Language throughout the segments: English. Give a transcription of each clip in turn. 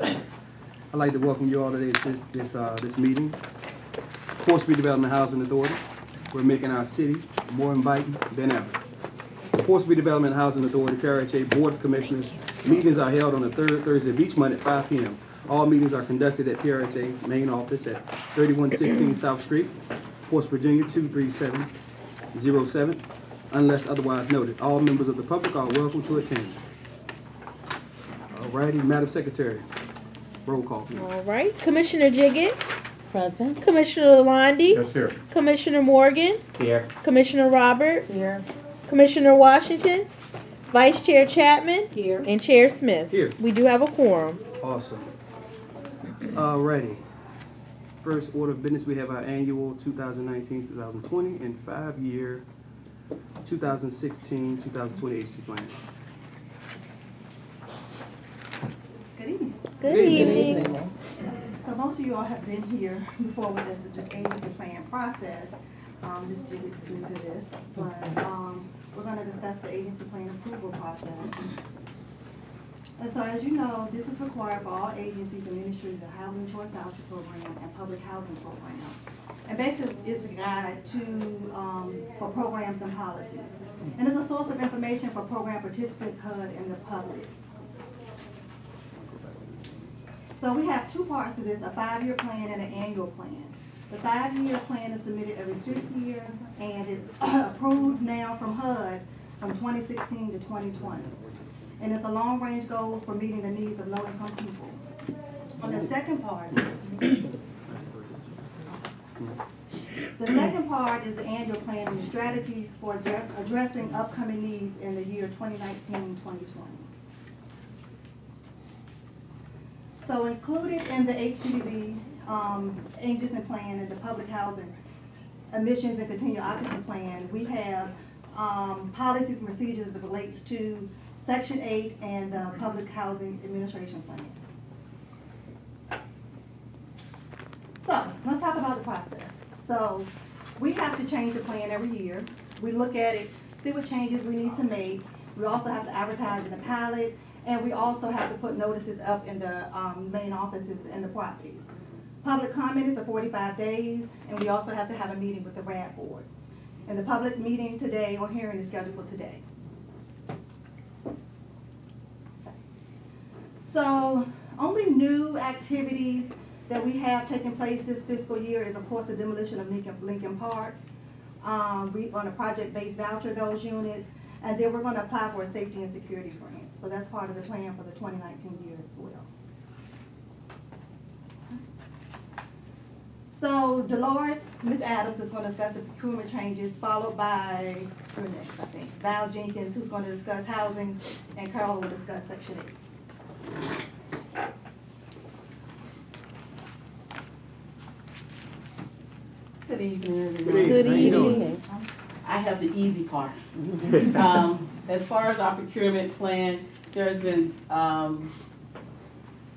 I'd like to welcome you all to this, this, uh, this meeting. Portsmouth Redevelopment Housing Authority, we're making our city more inviting than ever. Portsmouth Redevelopment Housing Authority, PRHA Board of Commissioners, meetings are held on the third Thursday of each month at five P M. All meetings are conducted at PRHA's main office at thirty-one sixteen South Street, West Virginia, two three seven zero seven, unless otherwise noted. All members of the public are welcome to attend. All righty, Madam Secretary, roll call, please. All right, Commissioner Jiggets, Present. Commissioner Lalonde, Yes, sir. Commissioner Morgan, Here. Commissioner Roberts, Here. Commissioner Washington, Vice Chair Chapman, Here. and Chair Smith. Here. We do have a quorum. Awesome. Alrighty. First order of business, we have our annual 2019-2020 and five-year 2016-2020 agency plan. Good evening. Good Good evening. So most of you all have been here before with us at this agency plan process. Um, Ms. Jiggets is new to this, but, um, we're gonna discuss the agency plan approval process. And so as you know, this is required for all agencies and ministries, the Housing Choice Voucher Program and Public Housing Program. And basically, it's a guide to, um, for programs and policies. And it's a source of information for program participants, HUD, and the public. So we have two parts to this, a five-year plan and an annual plan. The five-year plan is submitted every fifth year and is approved now from HUD from twenty sixteen to twenty twenty. And it's a long-range goal for meeting the needs of low-income people. On the second part, the second part is the annual plan and the strategies for address, addressing upcoming needs in the year 2019-2020. So included in the HCDB, um, agency plan and the public housing admissions and continued occupancy plan, we have, um, policies and procedures it relates to section eight and the public housing administration plan. So, let's talk about the process. So, we have to change the plan every year. We look at it, see what changes we need to make. We also have to advertise in the pilot, and we also have to put notices up in the, um, main offices and the properties. Public comment is for forty-five days, and we also have to have a meeting with the RAD board. And the public meeting today or hearing is scheduled for today. So, only new activities that we have taking place this fiscal year is, of course, the demolition of Lincoln, Park. Um, on a project-based voucher those units, and then we're gonna apply for a safety and security grant. So that's part of the plan for the twenty nineteen year as well. So Dolores, Ms. Adams is gonna discuss the procurement changes, followed by, who next, I think, Val Jenkins, who's gonna discuss housing, and Carol will discuss section eight. Good evening, Good everyone. evening. Good How you evening. I have the easy part. Um, as far as our procurement plan, there's been, um,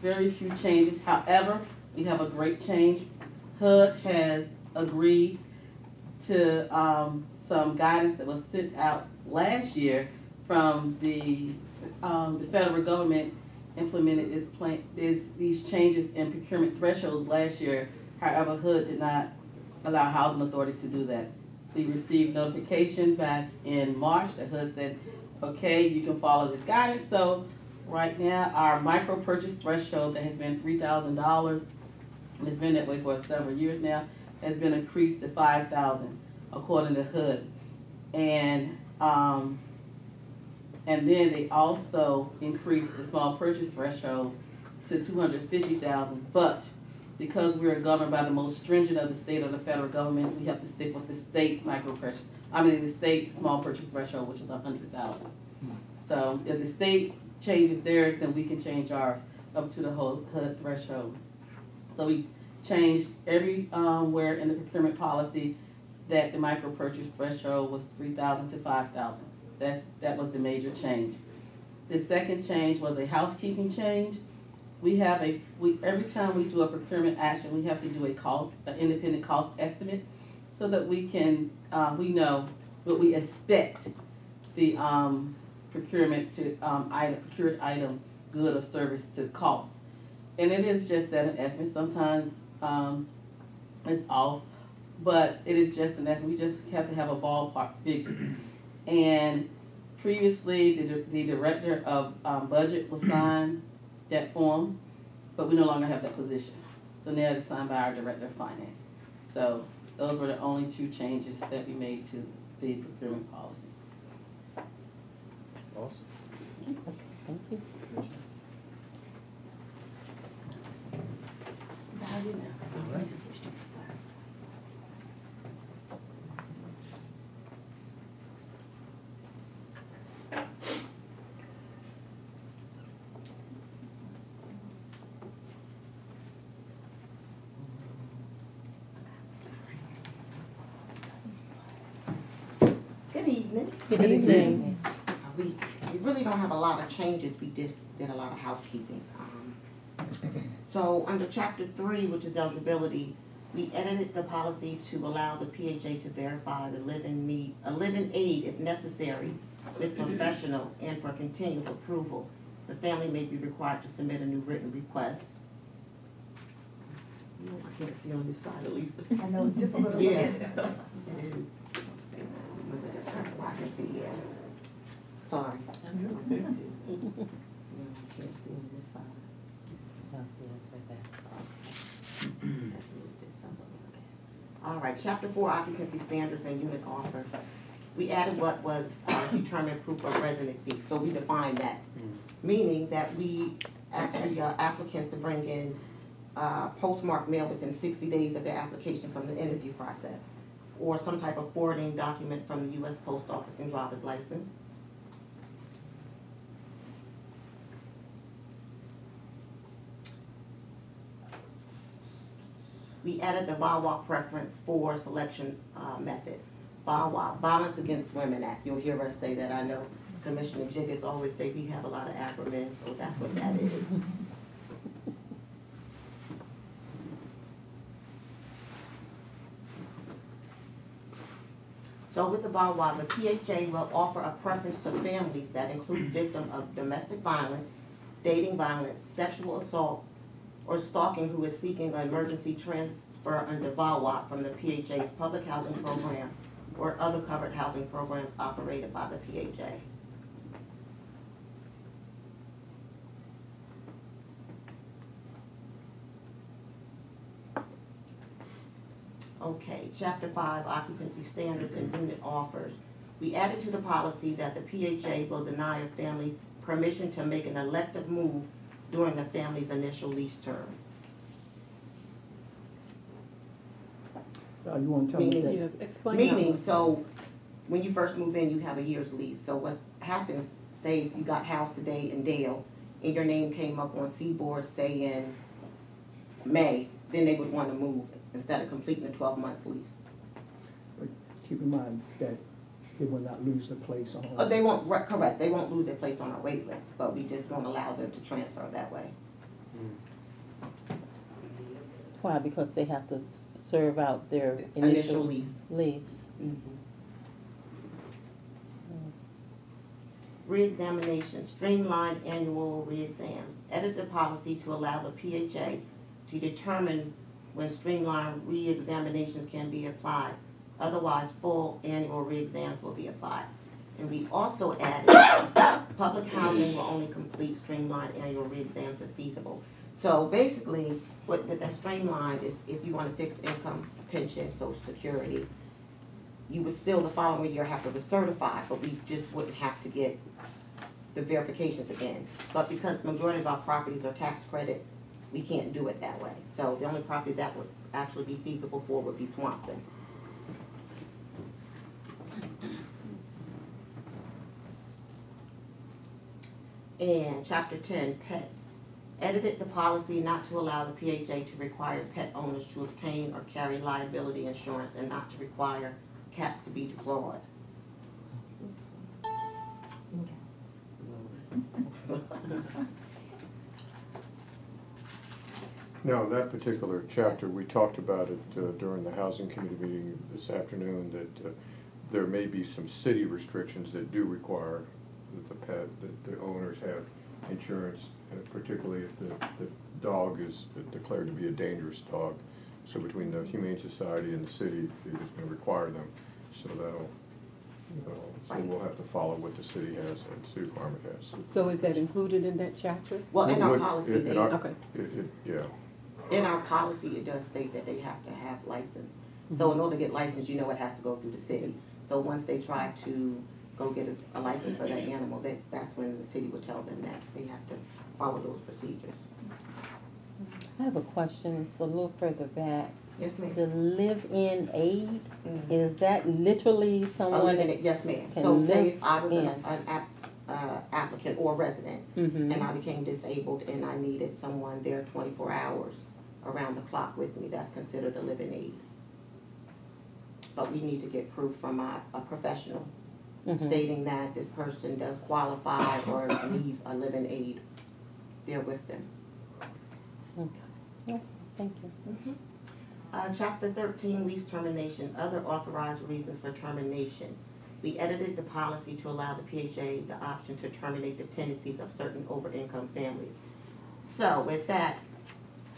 very few changes. However, we have a great change. HUD has agreed to, um, some guidance that was sent out last year from the, um, the federal government implemented this plan, this, these changes in procurement thresholds last year. However, HUD did not allow housing authorities to do that. We received notification back in March that HUD said, okay, you can follow this guidance, so right now, our micro purchase threshold that has been three thousand dollars, and it's been that way for several years now, has been increased to five thousand, according to HUD. And, um, and then they also increased the small purchase threshold to two hundred fifty thousand, but because we are governed by the most stringent of the state or the federal government, we have to stick with the state micro purchase, I mean, the state small purchase threshold, which is a hundred thousand. So if the state changes theirs, then we can change ours up to the whole HUD threshold. So we changed every, um, in the procurement policy that the micro purchase threshold was three thousand to five thousand. That's, that was the major change. The second change was a housekeeping change. We have a, we, every time we do a procurement action, we have to do a cost, an independent cost estimate so that we can, uh, we know what we expect the, um, procurement to, um, item, procured item good or service to cost. And it is just that an estimate, sometimes, um, it's off, but it is just an estimate, we just have to have a ballpark figure. And previously, the, the director of, um, budget was signed that form, but we no longer have that position. So now it's signed by our director of finance. So those were the only two changes that we made to the procurement policy. Awesome. Thank you. Good evening. Good. We, we really don't have a lot of changes, we just did a lot of housekeeping. Um, So, under chapter three, which is eligibility, we edited the policy to allow the PHA to verify the living need, a living aid if necessary with professional and for continual approval. The family may be required to submit a new written request. Oh, I can't see on this side at least. I know, it's difficult to look Yeah. At. And- That's why I can see, yeah. Sorry. Yeah, I can't see on this side. Let's move this up a little bit. All right, chapter four occupancy standards and unit offers. We added what was uh, determined proof of residency, so we defined that. Meaning that we ask the uh, applicants to bring in uh, postmark mail within sixty days of their application from the interview process. Or some type of forwarding document from the US Post Office and driver's license. We added the VAWA preference for selection uh, method. VAWA, Violence Against Women Act. You'll hear us say that. I know Commissioner Jiggets always say we have a lot of acronyms, so that's what that is. So with the VAWA, the PHA will offer a preference to families that include victims of domestic violence, dating violence, sexual assaults, or stalking who is seeking an emergency transfer under VAWA from the PHA's public housing program or other covered housing programs operated by the PHA. Okay, chapter five, occupancy standards and unit offers. We added to the policy that the PHA will deny a family permission to make an elective move during the family's initial lease term. Uh, you wanna tell me Meaning- that? explain Meaning, so, when you first move in, you have a year's lease, so what happens, say you got house today in Dale, and your name came up on Seaboard, say in May, then they would wanna move, instead of completing a twelve month lease. But keep in mind that they will not lose the place on. Oh, they won't, right, correct, they won't lose their place on our wait list, but we just won't allow them to transfer that way. Why? Because they have to serve out their Initial initial lease. lease. Mm-hmm. Reexamination, streamlined annual reexams. Edit the policy to allow the PHA to determine when streamlined reexaminations can be applied. Otherwise, full annual reexams will be applied. And we also added, public housing will only complete streamlined annual reexams if feasible. So basically, what, that streamlined is if you want a fixed income pension, social security, you would still the following year have to recertify, but we just wouldn't have to get the verifications again. But because the majority of our properties are tax credit, we can't do it that way. So the only property that would actually be feasible for would be Swanson. And chapter ten, pets. Edited the policy not to allow the PHA to require pet owners to obtain or carry liability insurance and not to require cats to be deployed. No, that particular chapter, we talked about it uh, during the housing committee meeting this afternoon, that uh, there may be some city restrictions that do require that the pet, that the owners have insurance and particularly if the, the dog is declared to be a dangerous dog. So between the Humane Society and the city, it is gonna require them, so that'll, that'll- so we'll have to follow what the city has and city department has. So is that included in that chapter? Well, in our Would- policy, in they, our- Okay. It, it, yeah, in our policy, it does state that they have to have license. So in order to get licensed, you know it has to go through the city. So once they try to go get a, a license for that animal, that, that's when the city would tell them that they have to follow those procedures. I have a question, it's a little further back. Yes, ma'am. The live-in aid, Mhm. is that literally someone living, that? yes, ma'am. So say if I was an, in. an app, uh, applicant or resident, Mhm. and I became disabled and I needed someone there twenty-four hours around the clock with me, that's considered a living aid. But we need to get proof from a, a professional Mhm. stating that this person does qualify or need a living aid there with them. Okay, yeah, thank you. Uh, chapter thirteen, lease termination, other authorized reasons for termination. We edited the policy to allow the PHA the option to terminate the tendencies of certain over-income families. So with that,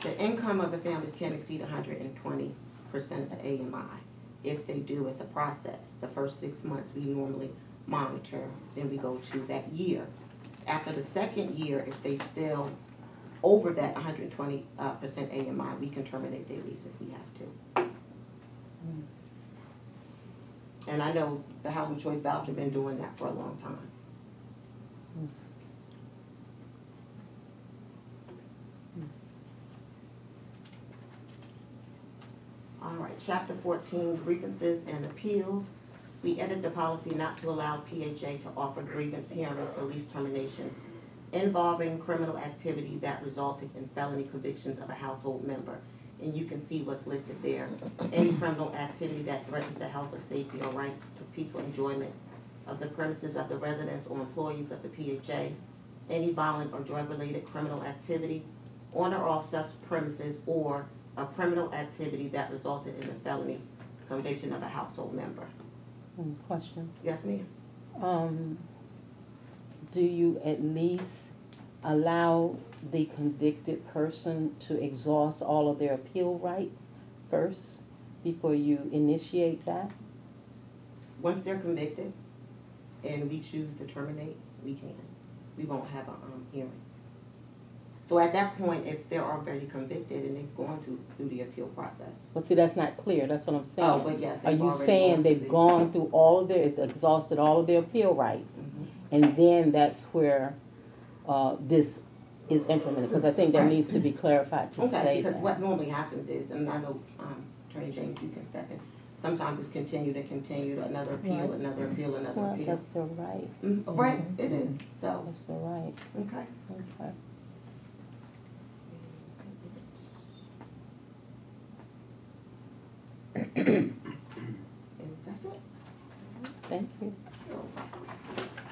the income of the families can't exceed hundred and twenty percent of AMI. If they do, it's a process. The first six months, we normally monitor, then we go to that year. After the second year, if they still over that hundred and twenty, uh, percent AMI, we can terminate their lease if we have to. And I know the Housing Choice Voucher been doing that for a long time. All right, chapter fourteen, grievances and appeals. We edit the policy not to allow PHA to offer grievance hearings for lease terminations involving criminal activity that resulted in felony convictions of a household member. And you can see what's listed there. Any criminal activity that threatens the health or safety or right to peaceful enjoyment of the premises of the residents or employees of the PHA. Any violent or drug-related criminal activity on or off such premises or a criminal activity that resulted in a felony conviction of a household member. Hmm, Question, Yes, ma'am? um, do you at least allow the convicted person to exhaust all of their appeal rights first before you initiate that? Once they're convicted and we choose to terminate, we can. We won't have a, um, hearing. So at that point, if they're already convicted and they've gone through, through the appeal process. Well, see, that's not clear, that's what I'm saying. Oh, but yes, Are you saying they've the- gone through all of their, exhausted all of their appeal rights? Mhm. And then that's where, uh, this is implemented, because I think that needs to be clarified to Okay, say because what normally happens is, and I know, um, Attorney James, you can step in, sometimes it's continued and continued, another appeal, Right. another appeal, another Well, appeal. that's their right, Mm, Right, it is, so, that's their right, okay. okay. That's it. Thank you.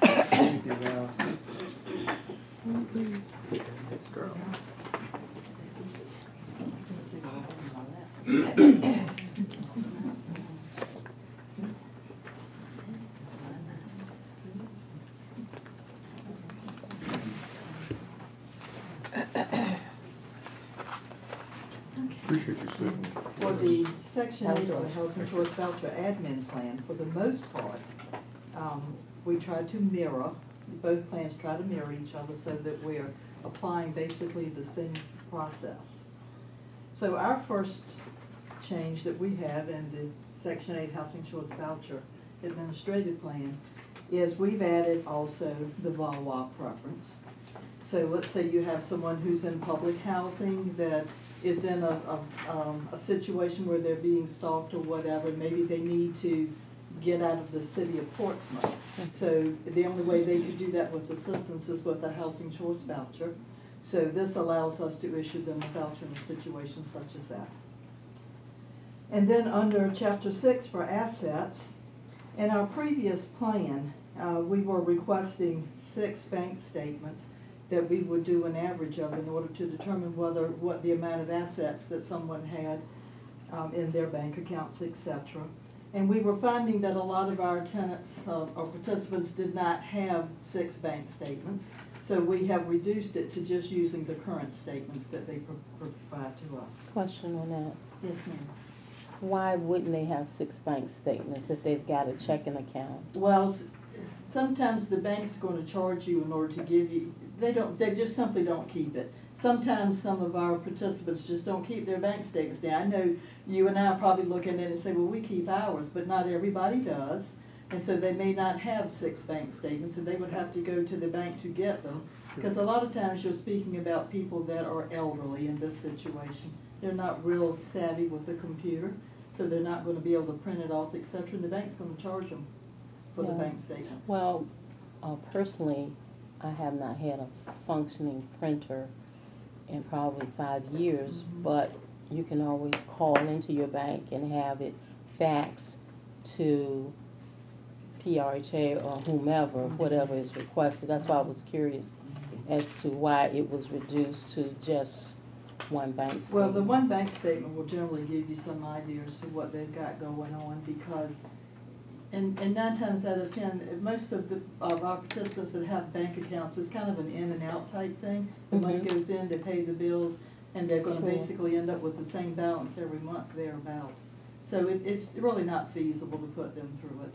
Thank you, Val. appreciate you sitting. For eight of the Housing Choice Voucher Admin Plan, for the most part, um, we try to mirror, both plans try to mirror each other so that we're applying basically the same process. So our first change that we have in the section eight Housing Choice Voucher Administrative Plan is we've added also the VAWA preference. So let's say you have someone who's in public housing that is in a, a, um, a situation where they're being stalked or whatever, maybe they need to get out of the city of Portsmouth. So the only way they could do that with assistance is with a housing choice voucher. So this allows us to issue them a voucher in a situation such as that. And then under chapter six for assets, in our previous plan, uh, we were requesting six bank statements that we would do an average of in order to determine whether, what the amount of assets that someone had um, in their bank accounts, et cetera. And we were finding that a lot of our tenants, uh, or participants did not have six bank statements. So we have reduced it to just using the current statements that they provide to us. Question on that. Yes, ma'am. Why wouldn't they have six bank statements if they've got a checking account? Well, sometimes the bank's gonna charge you in order to give you, they don't, they just simply don't keep it. Sometimes some of our participants just don't keep their bank statements. Now, I know you and I are probably look at it and say, well, we keep ours, but not everybody does. And so they may not have six bank statements, and they would have to go to the bank to get them. Because a lot of times you're speaking about people that are elderly in this situation. They're not real savvy with the computer, so they're not gonna be able to print it off, etc. and the bank's gonna charge them for the bank statement. Well, uh, personally, I have not had a functioning printer in probably five years, Mhm. but you can always call into your bank and have it faxed to PRHA or whomever, whatever is requested. That's why I was curious as to why it was reduced to just one bank statement. Well, the one bank statement will generally give you some idea as to what they've got going on, because, and, and nine times out of ten, most of the, of our participants that have bank accounts, it's kind of an in and out type thing. The money Mhm. goes in, they pay the bills, and they're gonna Sure. basically end up with the same balance every month thereabout. So it, it's really not feasible to put them through it.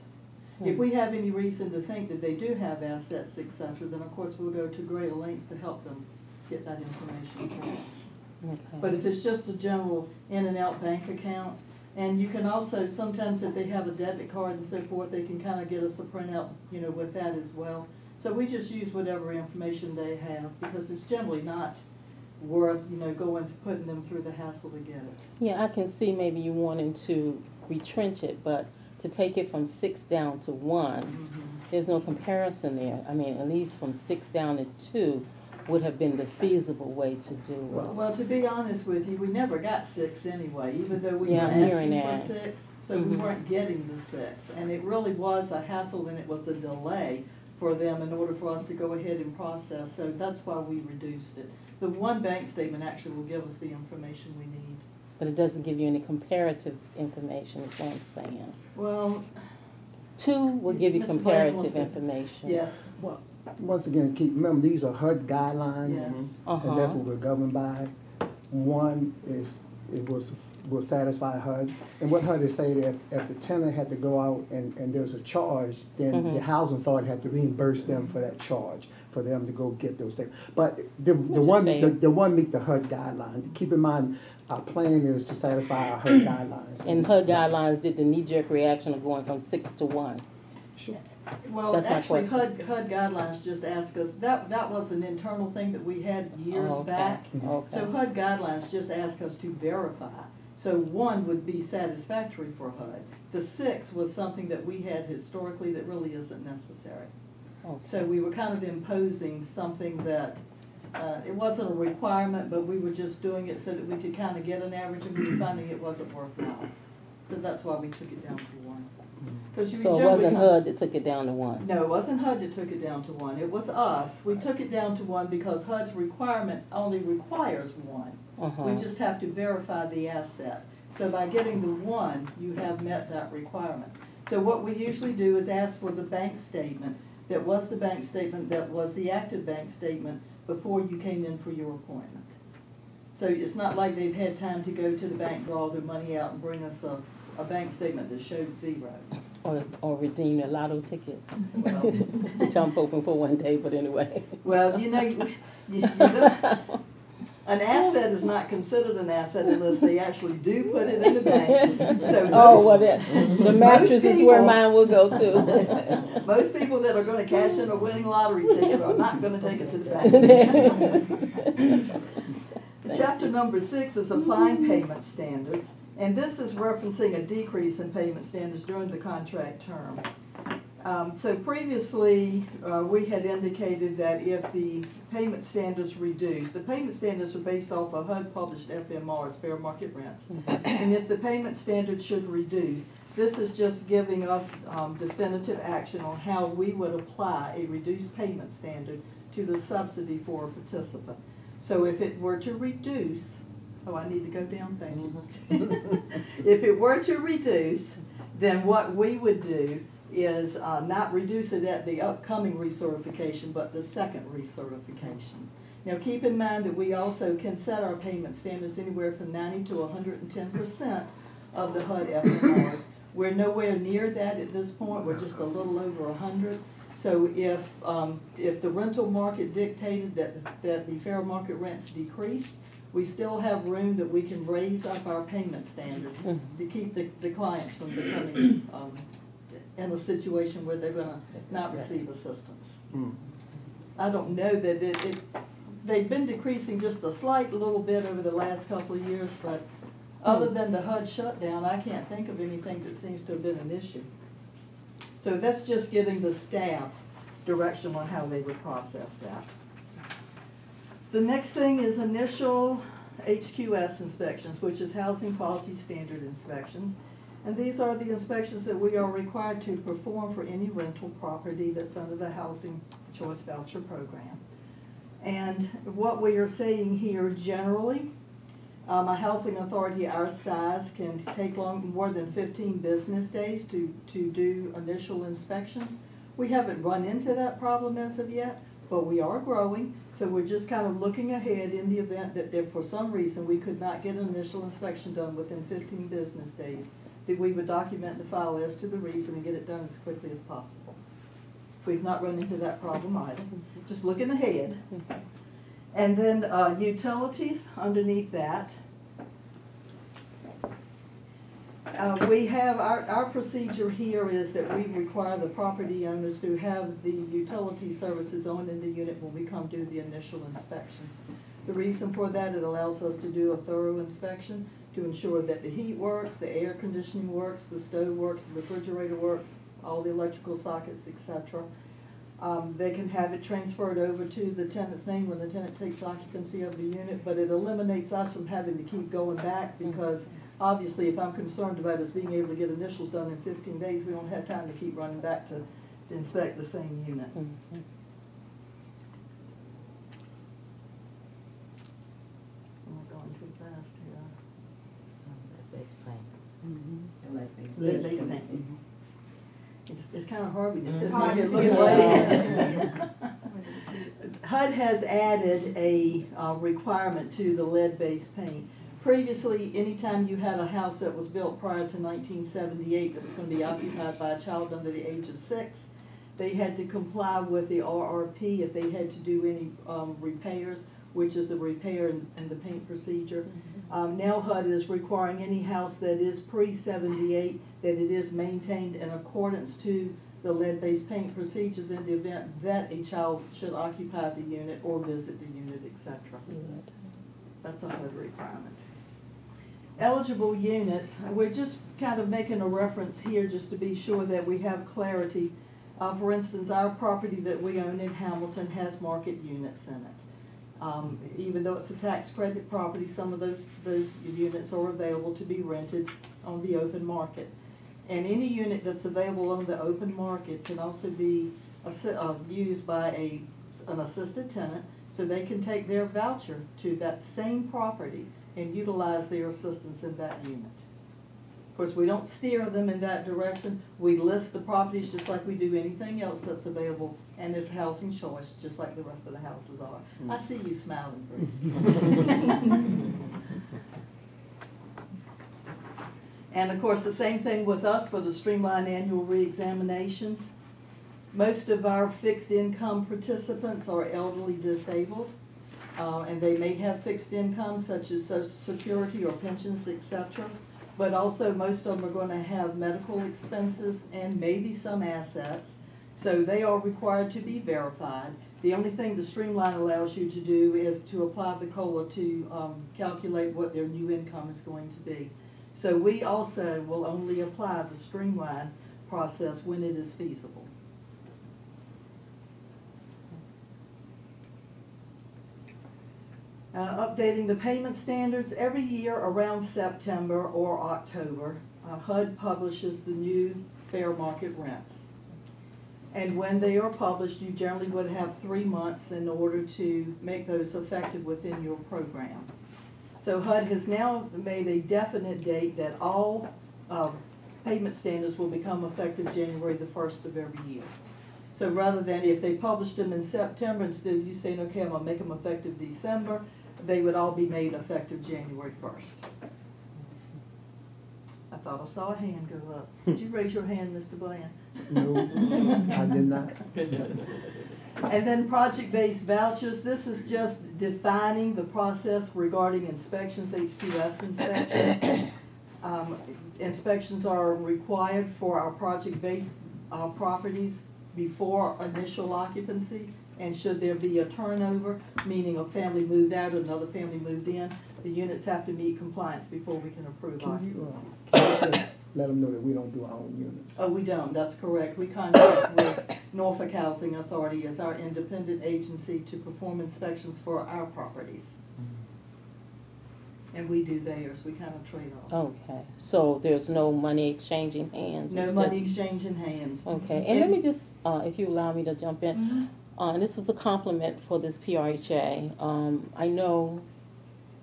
If Hmm. we have any reason to think that they do have assets, et cetera, then of course we'll go to greater lengths to help them get that information us. Okay. But if it's just a general in and out bank account, and you can also, sometimes if they have a debit card and so forth, they can kind of get us a printout, you know, with that as well. So we just use whatever information they have, because it's generally not worth, you know, going, putting them through the hassle to get it. Yeah, I can see maybe you wanting to retrench it, but to take it from six down to one, mm-hmm. there's no comparison there. I mean, at least from six down to two would have been the feasible way to do it. Well, to be honest with you, we never got six anyway, even though we were Yeah, I'm asking for that. six, so we Mhm. weren't getting the six. And it really was a hassle and it was a delay for them in order for us to go ahead and process, so that's why we reduced it. The one bank statement actually will give us the information we need. But it doesn't give you any comparative information, is what I'm saying. Well, Two will give you Mr. Bland wants comparative information. yes, Well, once again, keep, remember, these are HUD guidelines. yes. Uh-huh. And that's what we're governed by. One is, it was, will satisfy HUD. And what HUD is saying, if, if the tenant had to go out and, and there's a charge, then the Mhm. housing authority had to reimburse them for that charge, for them to go get those things. But the, the one, the, fair. the one meet the HUD guidelines. Keep in mind, our plan is to satisfy our HUD guidelines. And HUD guidelines did the knee-jerk reaction of going from six to one. Sure. Well, That's actually. HUD, HUD guidelines just ask us, that, that was an internal thing that we had years Oh, okay. back. Okay. So HUD guidelines just ask us to verify. So one would be satisfactory for HUD. The six was something that we had historically that really isn't necessary. Okay. So we were kind of imposing something that, uh, it wasn't a requirement, but we were just doing it so that we could kind of get an average and we were finding it wasn't worthwhile. So that's why we took it down to one. You So it wasn't HUD that took it down to one? no, it wasn't HUD that took it down to one, it was us. We took it down to one because HUD's requirement only requires one. Uh-huh. We just have to verify the asset. So by getting the one, you have met that requirement. So what we usually do is ask for the bank statement, that was the bank statement, that was the active bank statement before you came in for your appointment. So it's not like they've had time to go to the bank, draw their money out and bring us a, a bank statement that shows zero. Or, or redeem their lotto ticket. Well- Which I'm hoping for one day, but anyway. Well, you know, you, you know, an asset is not considered an asset unless they actually do put it in the bank. So Oh, well, most, that, the mattress is where mine will go to. most people that are gonna cash in a winning lottery ticket are not gonna take it to the bank. Chapter number six is applying payment standards, and this is referencing a decrease in payment standards during the contract term. Um, so previously, uh, we had indicated that if the payment standards reduced, the payment standards are based off of HUD published FMRs, fair market rents. And if the payment standards should reduce, this is just giving us, um, definitive action on how we would apply a reduced payment standard to the subsidy for a participant. So if it were to reduce, oh, I need to go down, thank you. If it were to reduce, then what we would do is uh, not reduce it at the upcoming recertification, but the second recertification. Now, keep in mind that we also can set our payment standards anywhere from ninety to hundred and ten percent of the HUD FMRs. We're nowhere near that at this point, we're just a little over hundred. So if, um, if the rental market dictated that, that the fair market rents decreased, we still have room that we can raise up our payment standards to keep the, the clients from becoming, um, in a situation where they're gonna not receive assistance. Hmm. I don't know that it, it, they've been decreasing just a slight little bit over the last couple of years, but other than the HUD shutdown, I can't think of anything that seems to have been an issue. So that's just giving the staff direction on how they would process that. The next thing is initial HQS inspections, which is Housing Quality Standard Inspections. And these are the inspections that we are required to perform for any rental property that's under the Housing Choice Voucher Program. And what we are saying here generally, um, a housing authority our size can take long, more than fifteen business days to, to do initial inspections. We haven't run into that problem as of yet, but we are growing, so we're just kind of looking ahead in the event that there, for some reason, we could not get an initial inspection done within fifteen business days, that we would document the file as to the reason and get it done as quickly as possible. We've not run into that problem either, just looking ahead. And then, uh, utilities underneath that. Uh, we have, our, our procedure here is that we require the property owners to have the utility services on in the unit when we come do the initial inspection. The reason for that, it allows us to do a thorough inspection to ensure that the heat works, the air conditioning works, the stove works, the refrigerator works, all the electrical sockets, etc. Um, they can have it transferred over to the tenant's name when the tenant takes occupancy of the unit, but it eliminates us from having to keep going back because obviously if I'm concerned about us being able to get initials done in fifteen days, we don't have time to keep running back to, to inspect the same unit. Mhm. I'm going too fast here. Mhm. Lead-based paint. It's, it's kind of hard when you're sitting Hard right here to looking at it. HUD has added a uh, requirement to the lead-based paint. Previously, anytime you had a house that was built prior to nineteen seventy-eight that was gonna be occupied by a child under the age of six, they had to comply with the RRP if they had to do any, um, repairs, which is the repair and, and the paint procedure. Um, now HUD is requiring any house that is pre-seventy-eight, that it is maintained in accordance to the lead-based paint procedures in the event that a child should occupy the unit or visit the unit, etc. That's a HUD requirement. Eligible units, we're just kind of making a reference here just to be sure that we have clarity. Uh, for instance, our property that we own in Hamilton has market units in it. Um, even though it's a tax credit property, some of those, those units are available to be rented on the open market. And any unit that's available on the open market can also be uh, used by a, an assisted tenant, so they can take their voucher to that same property and utilize their assistance in that unit. Of course, we don't steer them in that direction, we list the properties just like we do anything else that's available, and it's housing choice, just like the rest of the houses are. I see you smiling, Bruce. And of course, the same thing with us for the streamlined annual reexaminations. Most of our fixed income participants are elderly disabled, uh, and they may have fixed incomes such as social security or pensions, etc. But also, most of them are gonna have medical expenses and maybe some assets, so they are required to be verified. The only thing the streamline allows you to do is to apply the COLA to, um, calculate what their new income is going to be. So we also will only apply the streamline process when it is feasible. Uh, updating the payment standards, every year around September or October, uh, HUD publishes the new fair market rents. And when they are published, you generally would have three months in order to make those effective within your program. So HUD has now made a definite date that all, uh, payment standards will become effective January the first of every year. So rather than if they published them in September, instead of you saying, okay, I'm gonna make them effective December, they would all be made effective January first. I thought I saw a hand go up. Did you raise your hand, Mr. Bland? No, I did not. And then project-based vouchers, this is just defining the process regarding inspections, HQS inspections. Um, Inspections are required for our project-based uh, properties before initial occupancy. And should there be a turnover, meaning a family moved out, or another family moved in, the units have to meet compliance before we can approve Can you, occupancy. uh, can you let them know that we don't do our own units? Oh, we don't, that's correct. We contract with Norfolk Housing Authority as our independent agency to perform inspections for our properties. And we do theirs, we kind of trade off. Okay, so there's no money exchanging hands? No it's money just- exchanging hands. Okay, and let me just, uh, if you allow me to jump in, Mhm. Uh, this is a compliment for this PRHA. Um, I know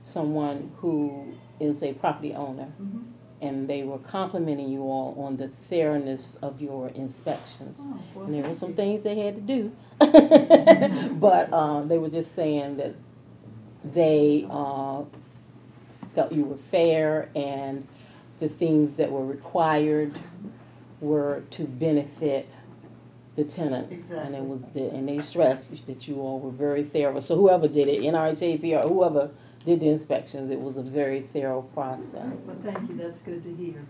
someone who is a property owner, Mhm. and they were complimenting you all on the fairness of your inspections. Oh, well, And there were some things they had to do. But, um, they were just saying that they, uh, felt you were fair and the things that were required were to benefit the tenant. And it was, the- and they stressed that you all were very thorough. So whoever did it, NRJP or whoever did the inspections, it was a very thorough process. Well, thank you, that's good to hear.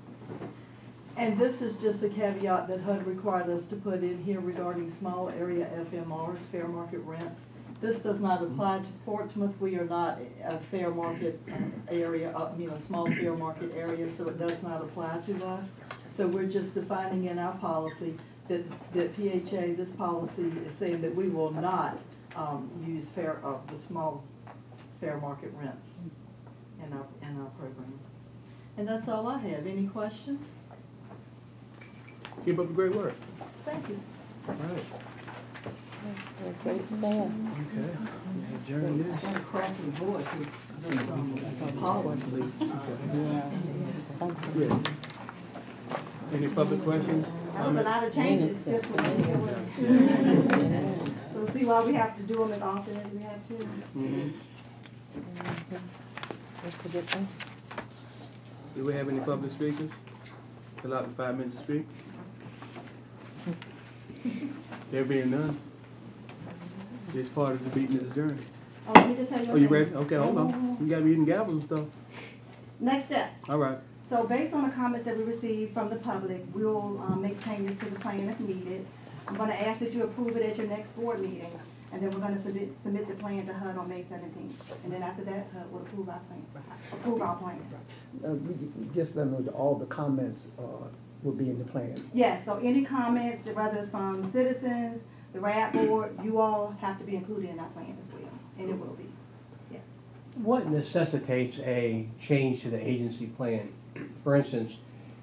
And this is just a caveat that HUD required us to put in here regarding small area FMRs, fair market rents. This does not apply to Portsmouth, we are not a fair market uh, area, uh, you know, small fair market area, so it does not apply to us. So we're just defining in our policy that, that PHA, this policy is saying that we will not, um, use fair, uh, the small fair market rents in our, in our program. And that's all I have. Any questions? Keep up the great work. Thank you. All right, Great staff. okay. Adjourn this. Got cracking voice. It's, it's, pollen. Yeah. Yeah. Any public questions? That was a lot of changes just for one year. So see why we have to do them as often as we have to. That's a good thing. Do we have any public speakers? Fill out the five minutes to speak. There being none. This part of the meeting is adjourned. Oh, let me just tell you. Oh, you ready? Okay, hold on. You gotta be eating gavels and stuff. Next step. All right. So based on the comments that we received from the public, we'll, um, make changes to the plan if needed. I'm gonna ask that you approve it at your next board meeting, and then we're gonna submit, submit the plan to HUD on May seventeenth. And then after that, HUD will approve our plan, approve our plan. Uh, we ju- just let them know that all the comments, uh, will be in the plan. Yes, so any comments, that whether it's from citizens, the RAD board, you all have to be included in our plan as well, and it will be, yes. What necessitates a change to the agency plan? For instance,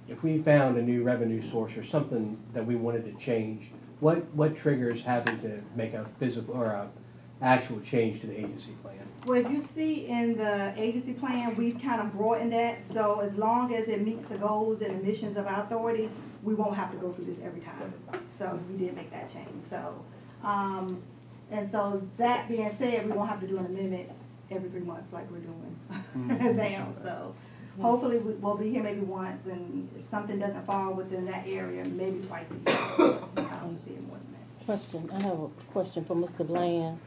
if we found a new revenue source or something that we wanted to change, what, what triggers having to make a physical or a actual change to the agency plan? Well, if you see in the agency plan, we've kind of broadened that, so as long as it meets the goals and the missions of our authority, we won't have to go through this every time. So we did make that change, so, um, and so that being said, we won't have to do an amendment every three months like we're doing now, so. Hopefully, we- we'll be here maybe once, and if something doesn't fall within that area, maybe twice a year. I don't see it more than that. Question, I have a question for Mr. Bland.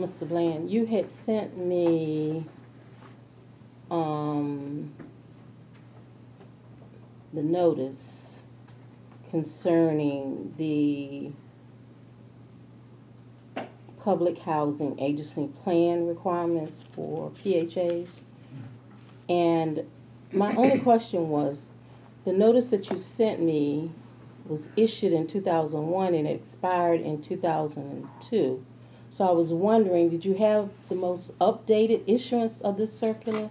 Mr. Bland, you had sent me, um, the notice concerning the public housing agency plan requirements for PHAs. And my only question was, the notice that you sent me was issued in two thousand one and expired in two thousand and two. So I was wondering, did you have the most updated issuance of this circular?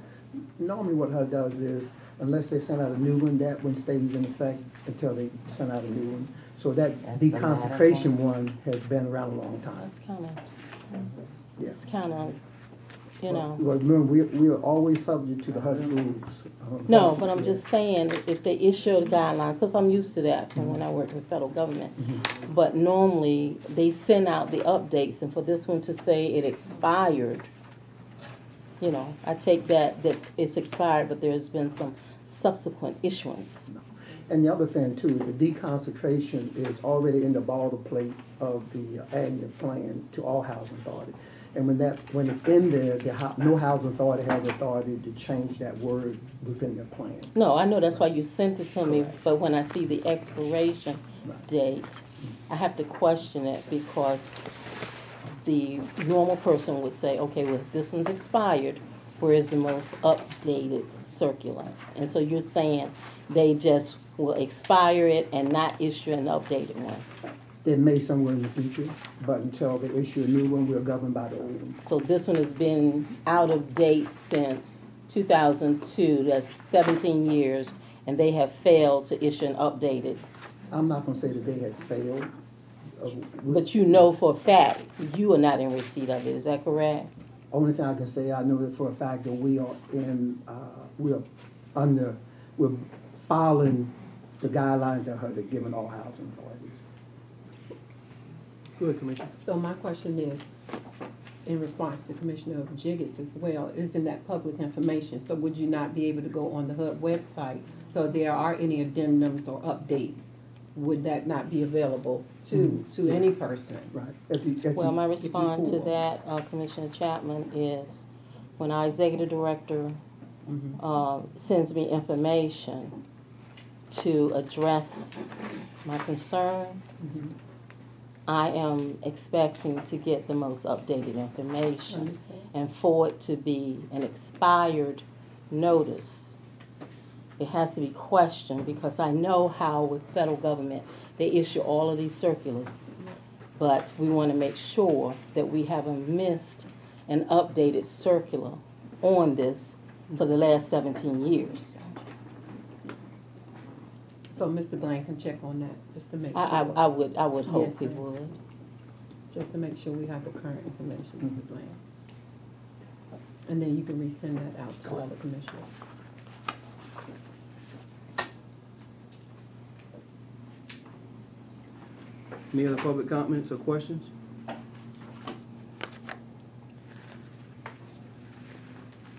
Normally what HUD does is, unless they send out a new one, that one stays in effect until they send out a new one. So that That's the deconcentration one has been around a long time, That's kinda, yeah. it's kinda you know. Well, remember, we, we are always subject to the HUD rules. uh, No, but I'm just saying, if they issue the guidelines, because I'm used to that from when I worked with federal government. But normally, they send out the updates, and for this one to say it expired, you know, I take that, that it's expired, but there's been some subsequent issuance. And the other thing too, the deconcentration is already in the boilerplate of the annual plan to all housing authority. And when that, when it's in there, the, no housing authority has authority to change that word within their plan. No, I know that's why you sent it to me, Correct. but when I see the expiration Right. date, I have to question it because the normal person would say, okay, well, this one's expired, where is the most updated circular? And so you're saying they just will expire it and not issue an updated one. It may somewhere in the future, but until they issue a new one, we're governed by the old one. So this one has been out of date since two thousand two, that's seventeen years, and they have failed to issue an updated I'm not gonna say that they have failed. Uh, we- But you know for a fact, you are not in receipt of it, is that correct? Only thing I can say, I know that for a fact that we are in, uh, we are under, we're following the guidelines that are given all housing authorities. Good, Commissioner. So my question is, in response to Commissioner Jiggets as well, isn't that public information? So would you not be able to go on the HUD website? So there are any addendums or updates, would that not be available to, to any person? Right. If you- if Well, you- my response to that, uh, Commissioner Chapman, is when our executive director, Mhm. uh, sends me information to address my concern, Mhm. I am expecting to get the most updated information. And for it to be an expired notice, it has to be questioned because I know how with federal government, they issue all of these circulars. But we want to make sure that we haven't missed an updated circular on this for the last seventeen years. So Mr. Bland can check on that, just to make sure. I, I, I would, I would hope Yes, it ma'am. would. Just to make sure we have the current information. Mr. Mm-hmm. Bland. And then you can resend that out to all the commissioners. Any other public comments or questions?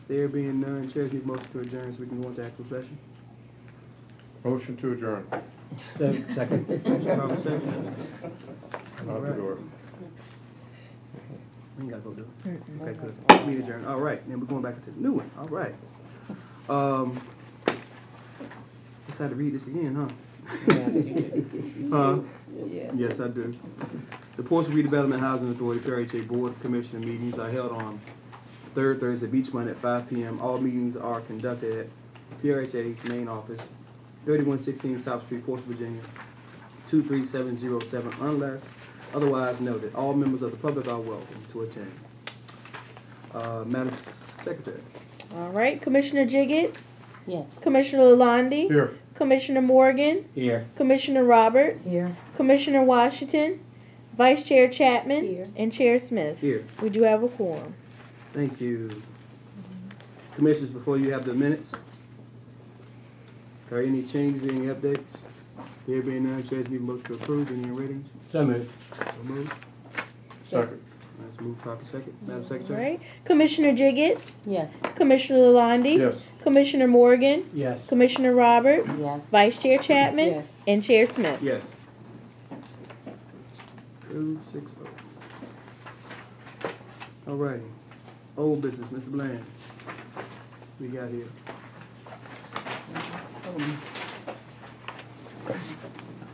There being none, Chair needs motion to adjourn so we can go into actual session. Motion to adjourn, So, second. Proper out the door. We ain't gotta go do it. Okay, good. Meeting adjourned. All right, then we're going back into the new one. All right. Um, guess I to read this again, huh? Huh? Yes, I do. The Portsmouth Redevelopment Housing Authority, PRHA Board of Commissioner meetings are held on third Thursday of each month at five P M. All meetings are conducted at PRHA's main office, thirty-one sixteen South Street, Portsmouth, Virginia, two three seven zero seven, unless otherwise noted. All members of the public are welcome to attend. Uh, Madam Secretary. All right, Commissioner Jiggets, Yes. Commissioner Lalonde, Here, Commissioner Morgan, Here. Commissioner Roberts, Here. Commissioner Washington, Vice Chair Chapman, Here. and Chair Smith. Here. We do have a quorum. Thank you. Commissioners, before you have the minutes, are any changes, any updates? There being none, chairs need a motion to approve, any readings? So moved. So moved. second. Let's move proper second. Madam All Secretary? right, Commissioner Jiggets, Yes. Commissioner Lalonde, Yes. Commissioner Morgan, Yes. Commissioner Roberts, Yes. Vice Chair Chapman, Yes. and Chair Smith. Yes. Two, six, oh. All righty. Old business, Mr. Bland. We got here.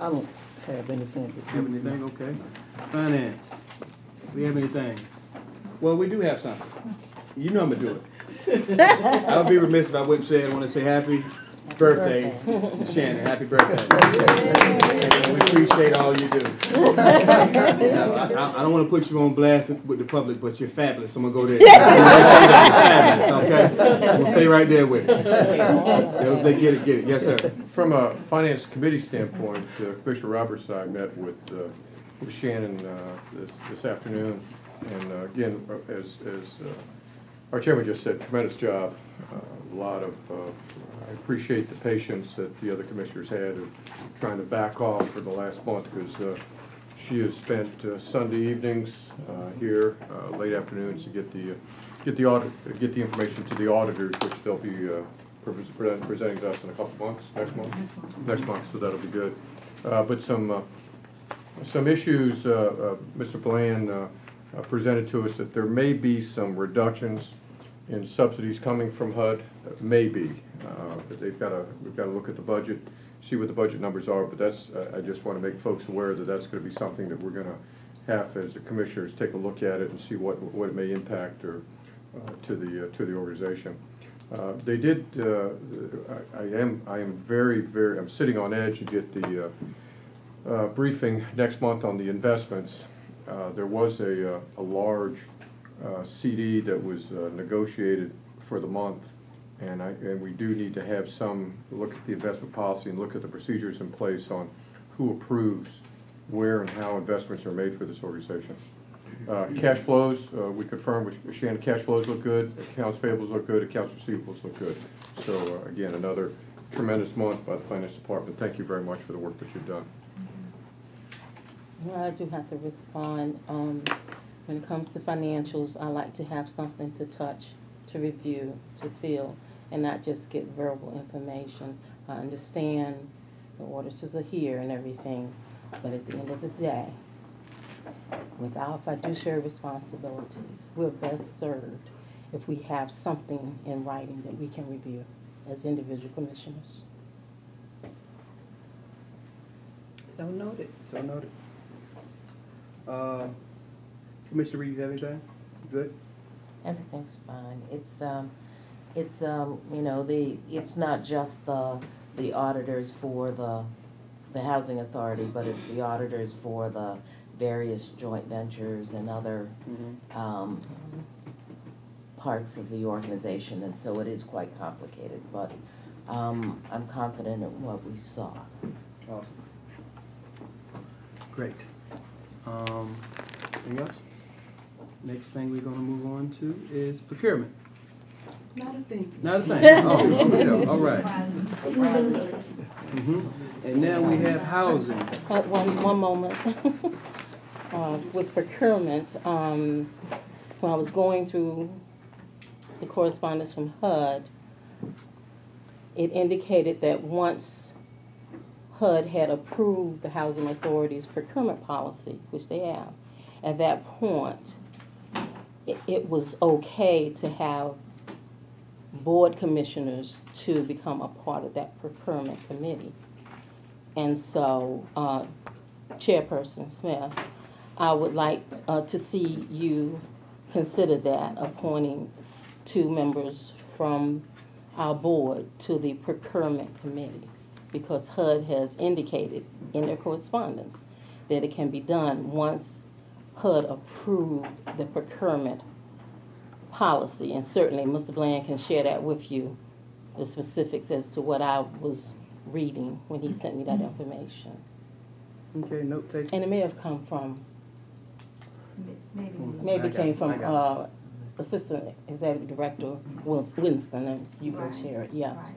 I don't have anything to. Have anything, okay? Finance, we have anything? Well, we do have something. You know I'm gonna do it. I'll be remiss if I wouldn't say, I wanna say happy birthday to Shannon, happy birthday. We appreciate all you do. I, I- I don't wanna put you on blast with the public, but you're fabulous, I'm gonna go there. Fabulous, okay? We'll stay right there with it. Those that get it, get it, yes, sir. From a finance committee standpoint, uh, Commissioner Roberts and I met with, uh, with Shannon, uh, this, this afternoon. And, uh, again, uh, as, as, uh, our chairman just said, tremendous job. Uh, A lot of, uh, I appreciate the patience that the other commissioners had of trying to back off for the last month, because she has spent uh, Sunday evenings uh, here, uh, late afternoons to get the, uh, get the audit, get the information to the auditors, which they'll be uh, pre- pre- presenting to us in a couple months, next month? Next month, so that'll be good. Uh, But some, uh, some issues, uh, uh, Mr. Bland uh, uh, presented to us that there may be some reductions in subsidies coming from HUD, maybe. Uh, But they've got to, we've got to look at the budget, see what the budget numbers are, but that's, I just want to make folks aware that that's going to be something that we're going to have as the commissioners take a look at it and see what, what it may impact or uh, to the, uh, to the organization. Uh, They did, uh, I I am, I am very, very, I'm sitting on edge to get the uh, uh, briefing next month on the investments. There was a, a large uh, CD that was uh, negotiated for the month, and I, and we do need to have some, look at the investment policy and look at the procedures in place on who approves where and how investments are made for this organization. Uh, Cash flows, uh, we confirmed with Shannon, cash flows look good, accounts payables look good, accounts receivables look good. So uh, again, another tremendous month by the finance department. Thank you very much for the work that you've done. Well, I do have to respond. Um, when it comes to financials, I like to have something to touch, to review, to feel, and not just get verbal information. I understand the auditors are here and everything, but at the end of the day, with our fiduciary responsibilities, we're best served if we have something in writing that we can review as individual commissioners. So noted. So noted. Uh, Commissioner Reed, you have anything? Good? Everything's fine. It's, um, it's, um, you know, the, it's not just the, the auditors for the, the housing authority, but it's the auditors for the various joint ventures and other, um, parts of the organization, and so it is quite complicated, but, um, I'm confident in what we saw. Awesome. Great. Um, anything else? Next thing we're gonna move on to is procurement. Not a thing. Not a thing. Oh, okay, though. all right. Mhm. And now we have housing. Uh, one, one moment. Uh, with procurement, um, when I was going through the correspondence from HUD, it indicated that once HUD had approved the Housing Authority's procurement policy, which they have, at that point, it, was okay to have board commissioners to become a part of that procurement committee. And so, uh, Chairperson Smith, I would like uh, to see you consider that, appointing two members from our board to the procurement committee. Because HUD has indicated in their correspondence that it can be done once HUD approved the procurement policy. And certainly, Mr. Bland can share that with you, the specifics as to what I was reading when he sent me that information. Okay, note taken. And it may have come from, Maybe. Maybe got came from, uh, Assistant Executive Director Wins- Winston, and you can Right. share it, yes.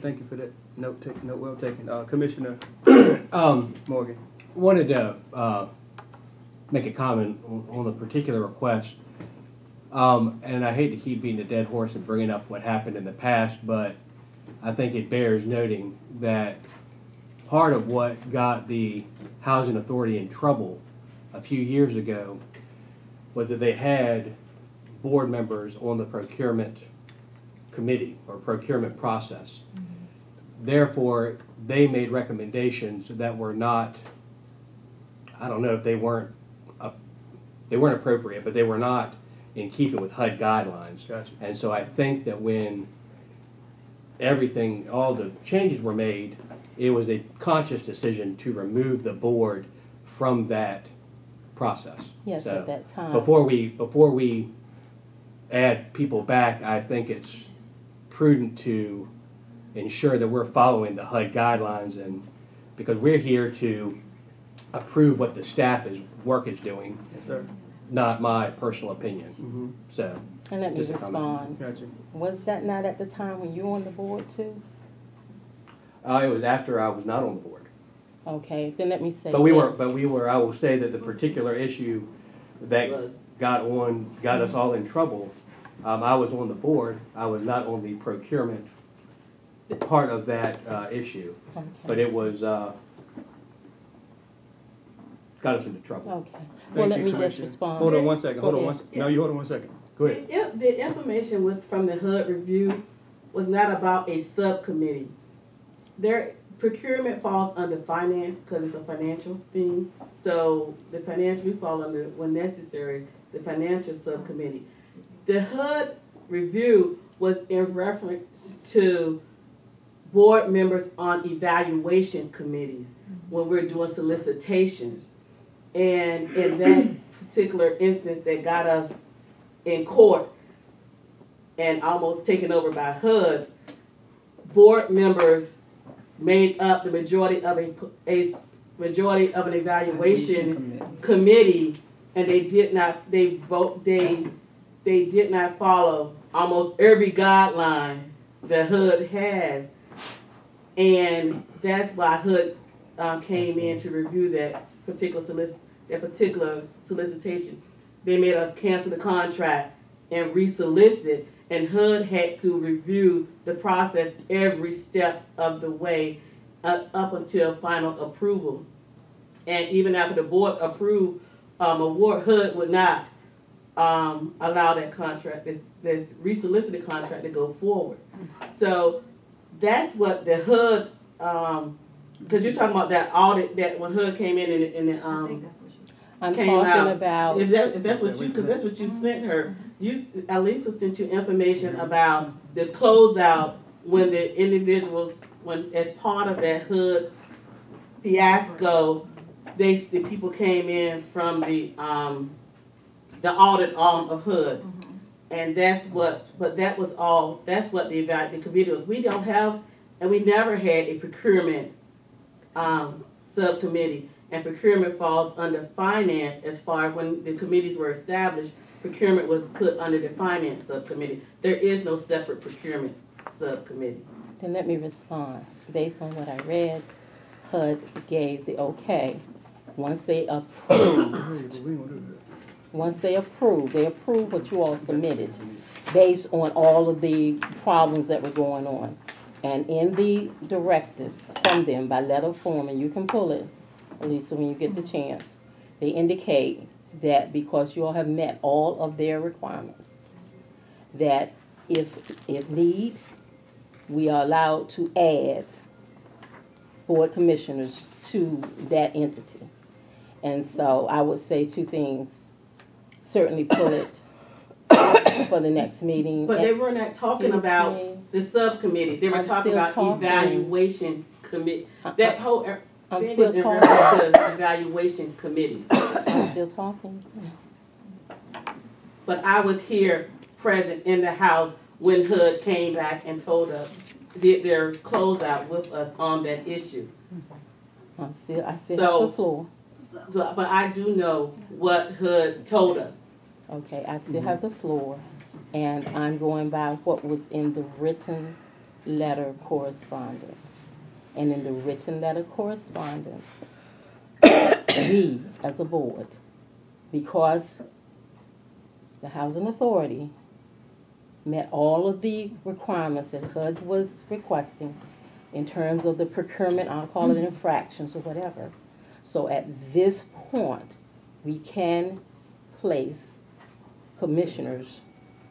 Thank you for that. Note taken, note well taken. Uh, Commissioner Um, Morgan. wanted to, uh, make a comment on, on the particular request. Um, and I hate to keep beating a dead horse and bringing up what happened in the past, but I think it bears noting that part of what got the housing authority in trouble a few years ago was that they had board members on the procurement committee or procurement process. Therefore, they made recommendations that were not, I don't know if they weren't, they weren't appropriate, but they were not in keeping with HUD guidelines. Gotcha. And so I think that when everything, all the changes were made, it was a conscious decision to remove the board from that process. Yes, So at that time. Before we, before we add people back, I think it's prudent to ensure that we're following the HUD guidelines and, because we're here to approve what the staff is, work is doing, Yes, sir. Not my personal opinion. Mm-hmm. So, And let me Just comment. respond. Gotcha. Was that not at the time when you were on the board too? Uh, it was after I was not on the board. Okay, then let me say. But we were, but we were, I will say that the particular issue that Was. got on, got us all in trouble, um, I was on the board, I was not on the procurement part of that, uh, issue. Okay. But it was, uh, got us into trouble. Okay, well, let you, me just respond. Hold on one second, hold on Go one, ahead. se- no, you hold on one second. Go ahead. The, the information with, from the HUD review was not about a subcommittee. Their procurement falls under finance, because it's a financial thing. So the financial, we fall under, when necessary, the financial subcommittee. The HUD review was in reference to board members on evaluation committees when we're doing solicitations. And in that particular instance that got us in court and almost taken over by HUD, board members made up the majority of a majority of an evaluation committee, and they did not, they vote, they, they did not follow almost every guideline that HUD has. And that's why HUD, uh, came in to review that particular solic, that particular solicitation. They made us cancel the contract and resolicit, and HUD had to review the process every step of the way, uh, up until final approval. And even after the board approved, um, award, HUD would not, um, allow that contract, this, this resolicited contract to go forward. So, that's what the HUD, um, cause you're talking about that audit, that when HUD came in and, and, um. I'm came talking out. about, if that, if that's what you, cause that's what you sent her, you, Alisa sent you information about the closeout when the individuals, when, as part of that HUD fiasco, they, the people came in from the, um, the audit arm of HUD. And that's what, but that was all, that's what the eval, the committee was, we don't have, and we never had a procurement, um, subcommittee. And procurement falls under finance as far when the committees were established, procurement was put under the finance subcommittee. There is no separate procurement subcommittee. then let me respond. Based on what I read, HUD gave the okay. Once they approved, We ain't gonna do once they approved, they approved what you all submitted based on all of the problems that were going on. And in the directive from them by letter form, and you can pull it, Elisa, when you get the chance, they indicate that because you all have met all of their requirements, that if, if need, we are allowed to add board commissioners to that entity. And so I would say two things. Certainly pull it for the next meeting. But they were not talking about me. the subcommittee, they were I'm talking about talking. evaluation commit, that whole er- I'm still talking. to evaluation committees. I'm still talking. But I was here present in the house when HUD came back and told us, did their closeout with us on that issue. I'm still, I still So- have the floor. So, but I do know what HUD told us. Okay, I still mm-hmm. have the floor, and I'm going by what was in the written letter correspondence. And in the written letter correspondence, we, as a board, because the housing authority met all of the requirements that HUD was requesting in terms of the procurement, I'll call it infractions or whatever. So at this point, we can place commissioners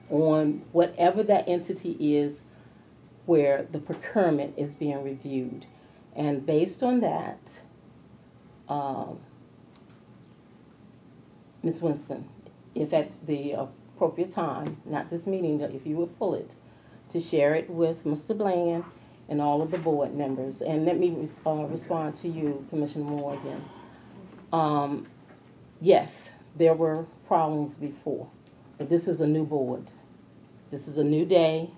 on whatever that entity is where the procurement is being reviewed. And based on that, um, Ms. Winston, if at the appropriate time, not this meeting, if you would pull it, to share it with Mr. Bland and all of the board members. And let me uh, respond to you, Commissioner Morgan. Um, yes, there were problems before, but this is a new board. This is a new day,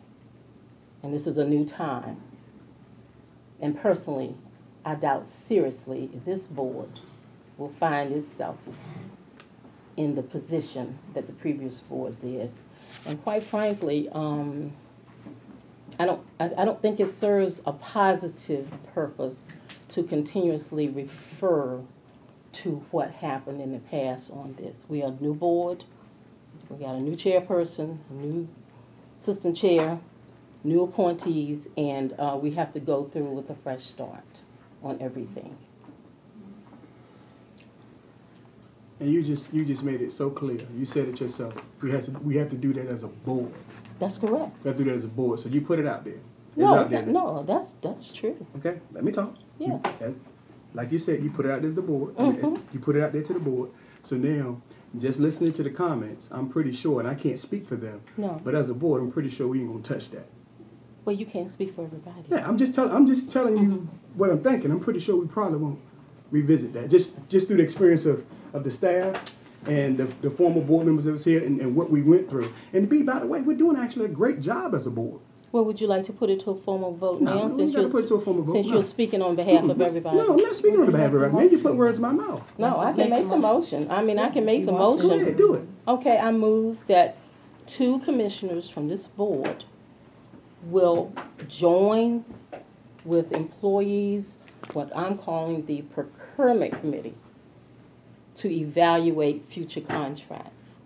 and this is a new time. And personally, I doubt seriously if this board will find itself in the position that the previous board did. And quite frankly, um, I don't, I, I don't think it serves a positive purpose to continuously refer to what happened in the past on this. We are a new board, we got a new chairperson, a new assistant chair, new appointees, and, uh, we have to go through with a fresh start on everything. And you just, you just made it so clear. You said it yourself. We have to, we have to do that as a board. That's correct. We have to do that as a board. So you put it out there. No, out it's not, no, that's, that's true. Okay, let me talk. Yeah. You- that- Like you said, you put it out there to the board. Mm-hmm. You put it out there to the board. So now, just listening to the comments, I'm pretty sure, and I can't speak for them, No, but as a board, I'm pretty sure we ain't gonna touch that. Well, you can't speak for everybody. Yeah, I'm just telling, I'm just telling you Mhm. what I'm thinking. I'm pretty sure we probably won't revisit that. Just, just through the experience of, of the staff and the, the former board members that was here and, and what we went through. And B, by the way, we're doing actually a great job as a board. Well, would you like to put it to a formal vote No, now, we since you're, put it to a formal vote. since No. you're speaking on behalf of everybody? No, I'm not speaking on behalf of everybody. Man, you put words in my mouth. No, I can make the motion. I mean, I can make the Go ahead, motion. do it. Okay, I move that two commissioners from this board will join with employees, what I'm calling the procurement committee, to evaluate future contracts.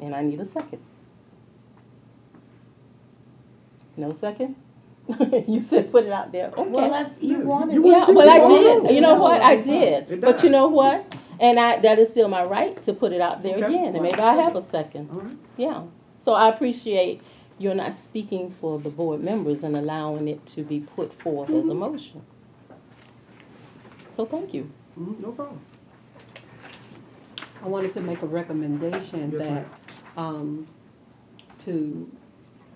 And I need a second. No second? You said put it out there, okay. Well, I- you wanted. you Yeah, well, I do it. did. You know what? I did. But you know what? And I, that is still my right to put it out there Okay. again, and maybe I have a second. All right. Yeah. So I appreciate you're not speaking for the board members and allowing it to be put forth as a Mm-hmm. motion. So thank you. Mhm, No problem. I wanted to make a recommendation Yes, that, um, to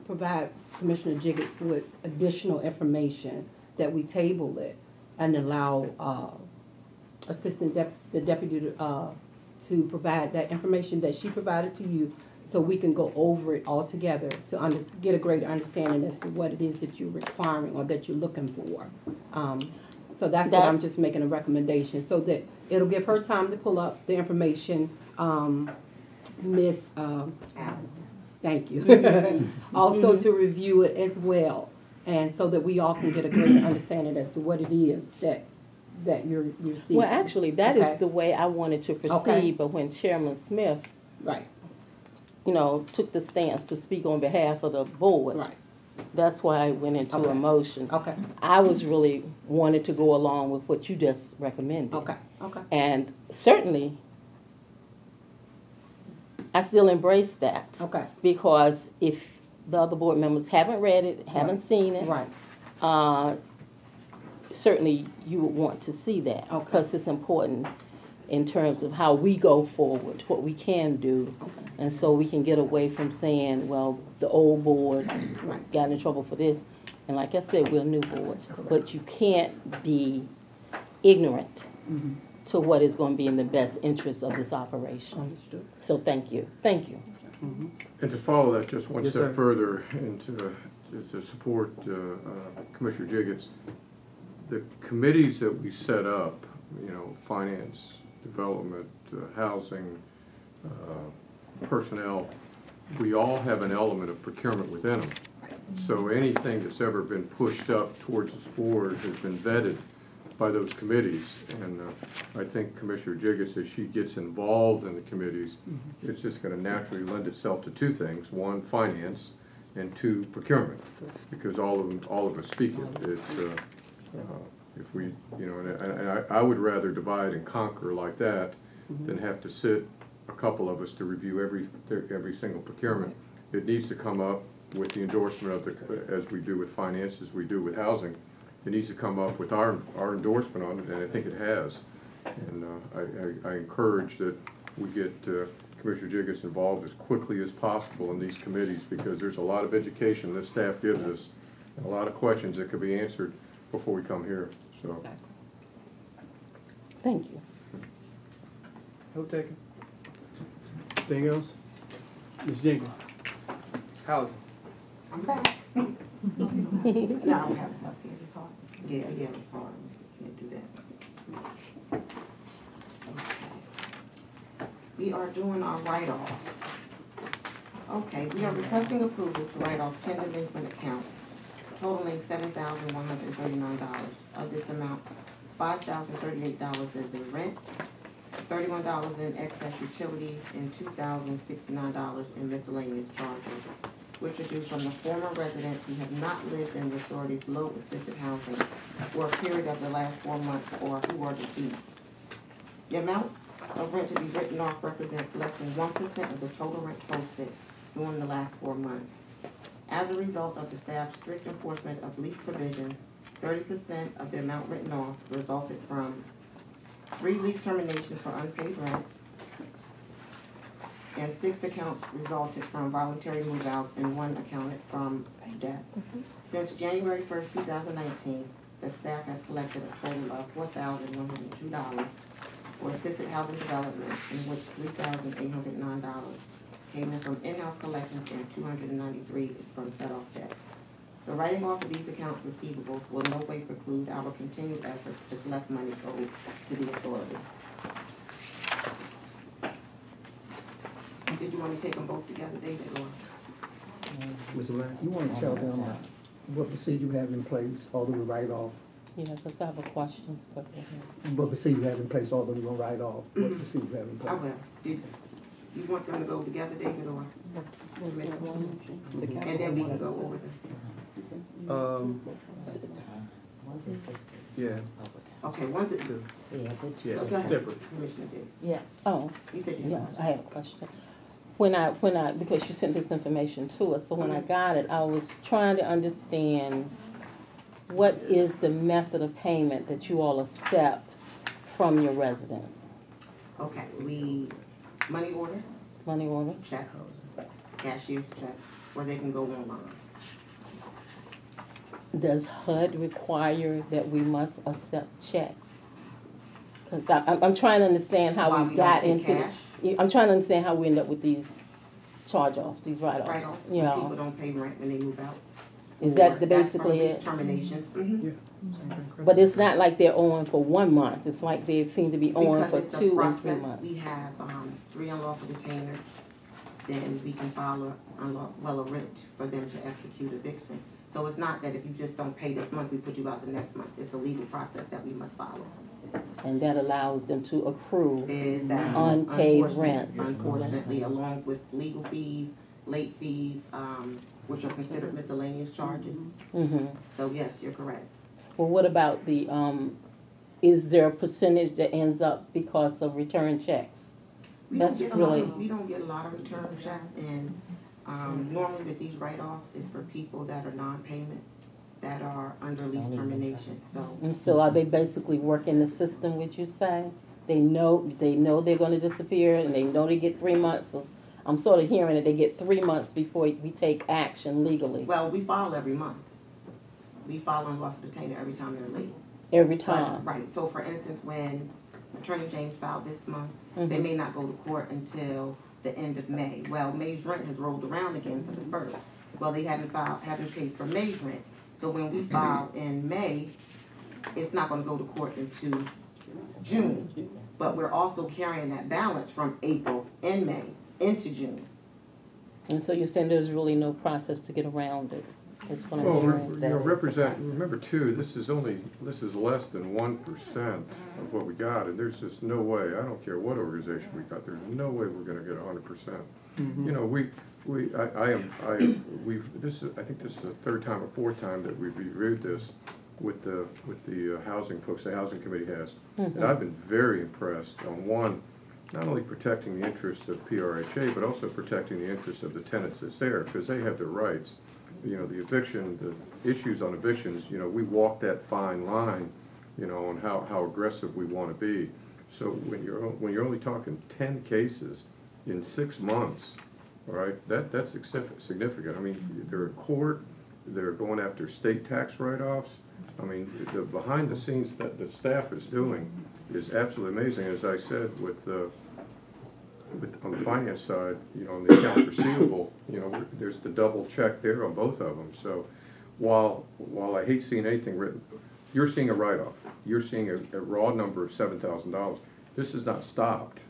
provide Commissioner Jiggets with additional information, that we table it and allow, uh, Assistant Dep- the Deputy, uh, to provide that information that she provided to you, so we can go over it all together to under, get a greater understanding as to what it is that you're requiring or that you're looking for. Um, so that's what I'm just making a recommendation, so that it'll give her time to pull up the information, um, Miss, um, thank you. Also to review it as well, and so that we all can get a greater understanding as to what it is that, that you're, you're seeking. Well, actually, that is Okay. the way I wanted to Okay. proceed, but when Chairman Smith, Right, you know, took the stance to speak on behalf of the board, right, that's why I went into Okay. a motion. okay, I was really wanted to go along with what you just recommended. okay, okay, And certainly, I still embrace that. okay, Because if the other board members haven't read it, haven't seen it, right, uh, certainly you would want to see that. Okay. Because it's important in terms of how we go forward, what we can do. okay, And so we can get away from saying, well, the old board got in trouble for this. And like I said, we're a new board. But you can't be ignorant Mhm. to what is going to be in the best interest of this operation. understood. So thank you, thank you. And to follow that just one Yes, sir. step further and to, to, to support uh, uh, Commissioner Jiggets, the committees that we set up, you know, finance, development, uh, housing, uh, personnel, we all have an element of procurement within them. So anything that's ever been pushed up towards this board has been vetted by those committees. And uh, I think Commissioner Jiggets, as she gets involved in the committees, it's just gonna naturally lend itself to two things. One, finance, and two, procurement. Because all of them, all of us speak it. It's, uh, uh, if we, you know, and I, and I, I would rather divide and conquer like that than have to sit couple of us to review every, every single procurement. It needs to come up with the endorsement of the, as we do with finance, as we do with housing. It needs to come up with our, our endorsement on it, and I think it has. And uh, I, I, I encourage that we get uh, Commissioner Jiggets involved as quickly as possible in these committees, because there's a lot of education this staff gives us, and a lot of questions that could be answered before we come here, so. Exactly. Thank you. No taken. Anything else? Ms. Jenkins? Housing. I'm back. No, I don't have enough here, it's hard. Yeah, yeah, it's hard, can't do that. Okay. We are doing our write-offs. Okay, we are requesting approval to write off ten delinquent accounts totaling seven thousand one hundred and thirty-nine dollars. Of this amount, five thousand thirty-eight dollars is in rent, thirty-one dollars in excess utilities, and two thousand sixty-nine dollars in miscellaneous charges, which are due from the former residents who have not lived in the authority's low assisted housing for a period of the last four months or who are deceased. The amount of rent to be written off represents less than one percent of the total rent posted during the last four months. As a result of the staff's strict enforcement of lease provisions, thirty percent of the amount written off resulted from three lease terminations for unpaid rent, and six accounts resulted from voluntary move-outs and one accounted from death. Since January first, two thousand nineteen, the staff has collected a total of four thousand one hundred and two dollars for assisted housing development, in which three thousand eight hundred nine dollars came in from in-house collections and two hundred and ninety-three is from set-off checks. The writing off of these accounts receivables will in no way preclude our continued efforts to collect money owed to the authority. Did you want to take them both together, David, or? Mr. Lang? You wanna tell them uh, what procedure you have in place, although we write off, Yeah, because I have a question. but what procedure you have in place, although we're gonna write off, what procedure you have in place? I will. Did, you want them to go together, David, or? And then we can go over them. Um, One's assisted, yeah, one's public. Okay, one's it, two, Yeah, the two. yeah, Okay. separate. Commissioner Davis. Yeah, Oh, He said you. Yeah, I have a question. When I, when I, because you sent this information to us, so when I got it, I was trying to understand what is the method of payment that you all accept from your residents? Okay, we, money order, Money order? check, cashier's check, or they can go online. Does HUD require that we must accept checks? Cause I, I'm, I'm trying to understand how Why we we got into, cash? I'm trying to understand how we end up with these charge-offs, these Right write-offs, off, you when people don't pay rent when they move out. Is Or that the that's basically it? Terminations, mhm. But it's not like they're owing for one month, it's like they seem to be owing Because for two and three process, months. we have, um, three unlawful detainers, then we can file a unlaw, well, a writ for them to execute eviction. So it's not that if you just don't pay this month, we put you out the next month, it's a legal process that we must follow. And that allows them to accrue. Exactly. Unpaid Unfortunately- rents. Unfortunately, along with legal fees, late fees, um, which are considered miscellaneous charges. hmm So yes, you're correct. Well, what about the, um, is there a percentage that ends up because of return checks? We don't That's get a lot really- of- We don't get a lot of return checks and, um, normally with these write-offs is for people that are non-payment, that are under lease termination, so. And so are they basically working the system, would you say? They know, they know they're gonna disappear and they know they get three months of, I'm sort of hearing that they get three months before we take action legally, Well, we file every month. We file unlawful detainer every time they're late. every But- time. Right, so for instance, when Attorney James filed this month, they Mhm. may not go to court until the end of May. Well, May's rent has rolled around again for the first. Well, they haven't filed, haven't paid for May's rent. So when we mm-hmm. file in May, it's not gonna go to court until June. But we're also carrying that balance from April and May into June. And so you're saying there's really no process to get around it? That's what I'm Well, hearing. re- you know, That is the represent, remember too, this is only, this is less than one percent of what we got, and there's just no way, I don't care what organization we got, there's no way we're gonna get a hundred percent. You know, we, we, I, I am, I, am- we've, this is, I think this is the third time or fourth time that we've reviewed this with the, with the uh, housing folks, the housing committee has. And I've been very impressed on one, not only protecting the interests of PRHA, but also protecting the interests of the tenants that's there, because they have their rights. You know, the eviction, the issues on evictions, you know, we walk that fine line, you know, on how, how aggressive we wanna be. So when you're, when you're only talking ten cases in six months, all right, that, that's significant. I mean, they're in court, they're going after state tax write-offs. I mean, the behind the scenes that the staff is doing is absolutely amazing. As I said, with the, with, on the finance side, you know, on the accounts receivable, you know, there's the double check there on both of them. So while, while I hate seeing anything written, you're seeing a write-off. You're seeing a, a raw number of seven thousand dollars. This is not stopped.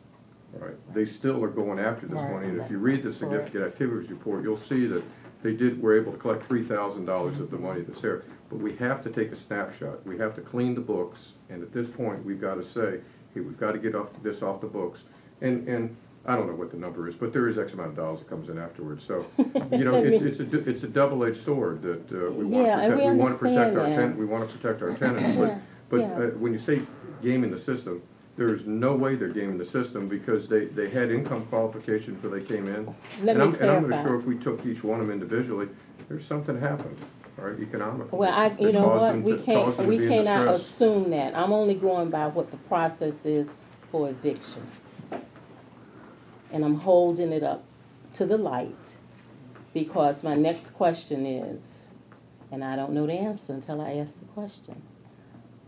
right? They still are going after this money, and if you read the significant activities report, you'll see that they did, were able to collect three thousand dollars of the mm-hmm. money that's there. But we have to take a snapshot, we have to clean the books, and at this point, we've gotta say, hey, we've gotta get off, this off the books. And, and I don't know what the number is, but there is X amount of dollars that comes in afterwards, so, you know, it's, it's a, it's a double-edged sword that, uh, we wanna Yeah, and protect, we we wanna protect understand our we wanna protect our tenants, but, but, Yeah. uh, when you say gaming the system, there's no way they're gaming the system, because they, they had income qualification before they came in. Let And me I'm, and I'm not sure if we took each one of them individually, there's something happened, all right, economically. Well, I, you know what, we to- can't, to we cannot assume that. I'm only going by what the process is for eviction. And I'm holding it up to the light, because my next question is, and I don't know the answer until I ask the question.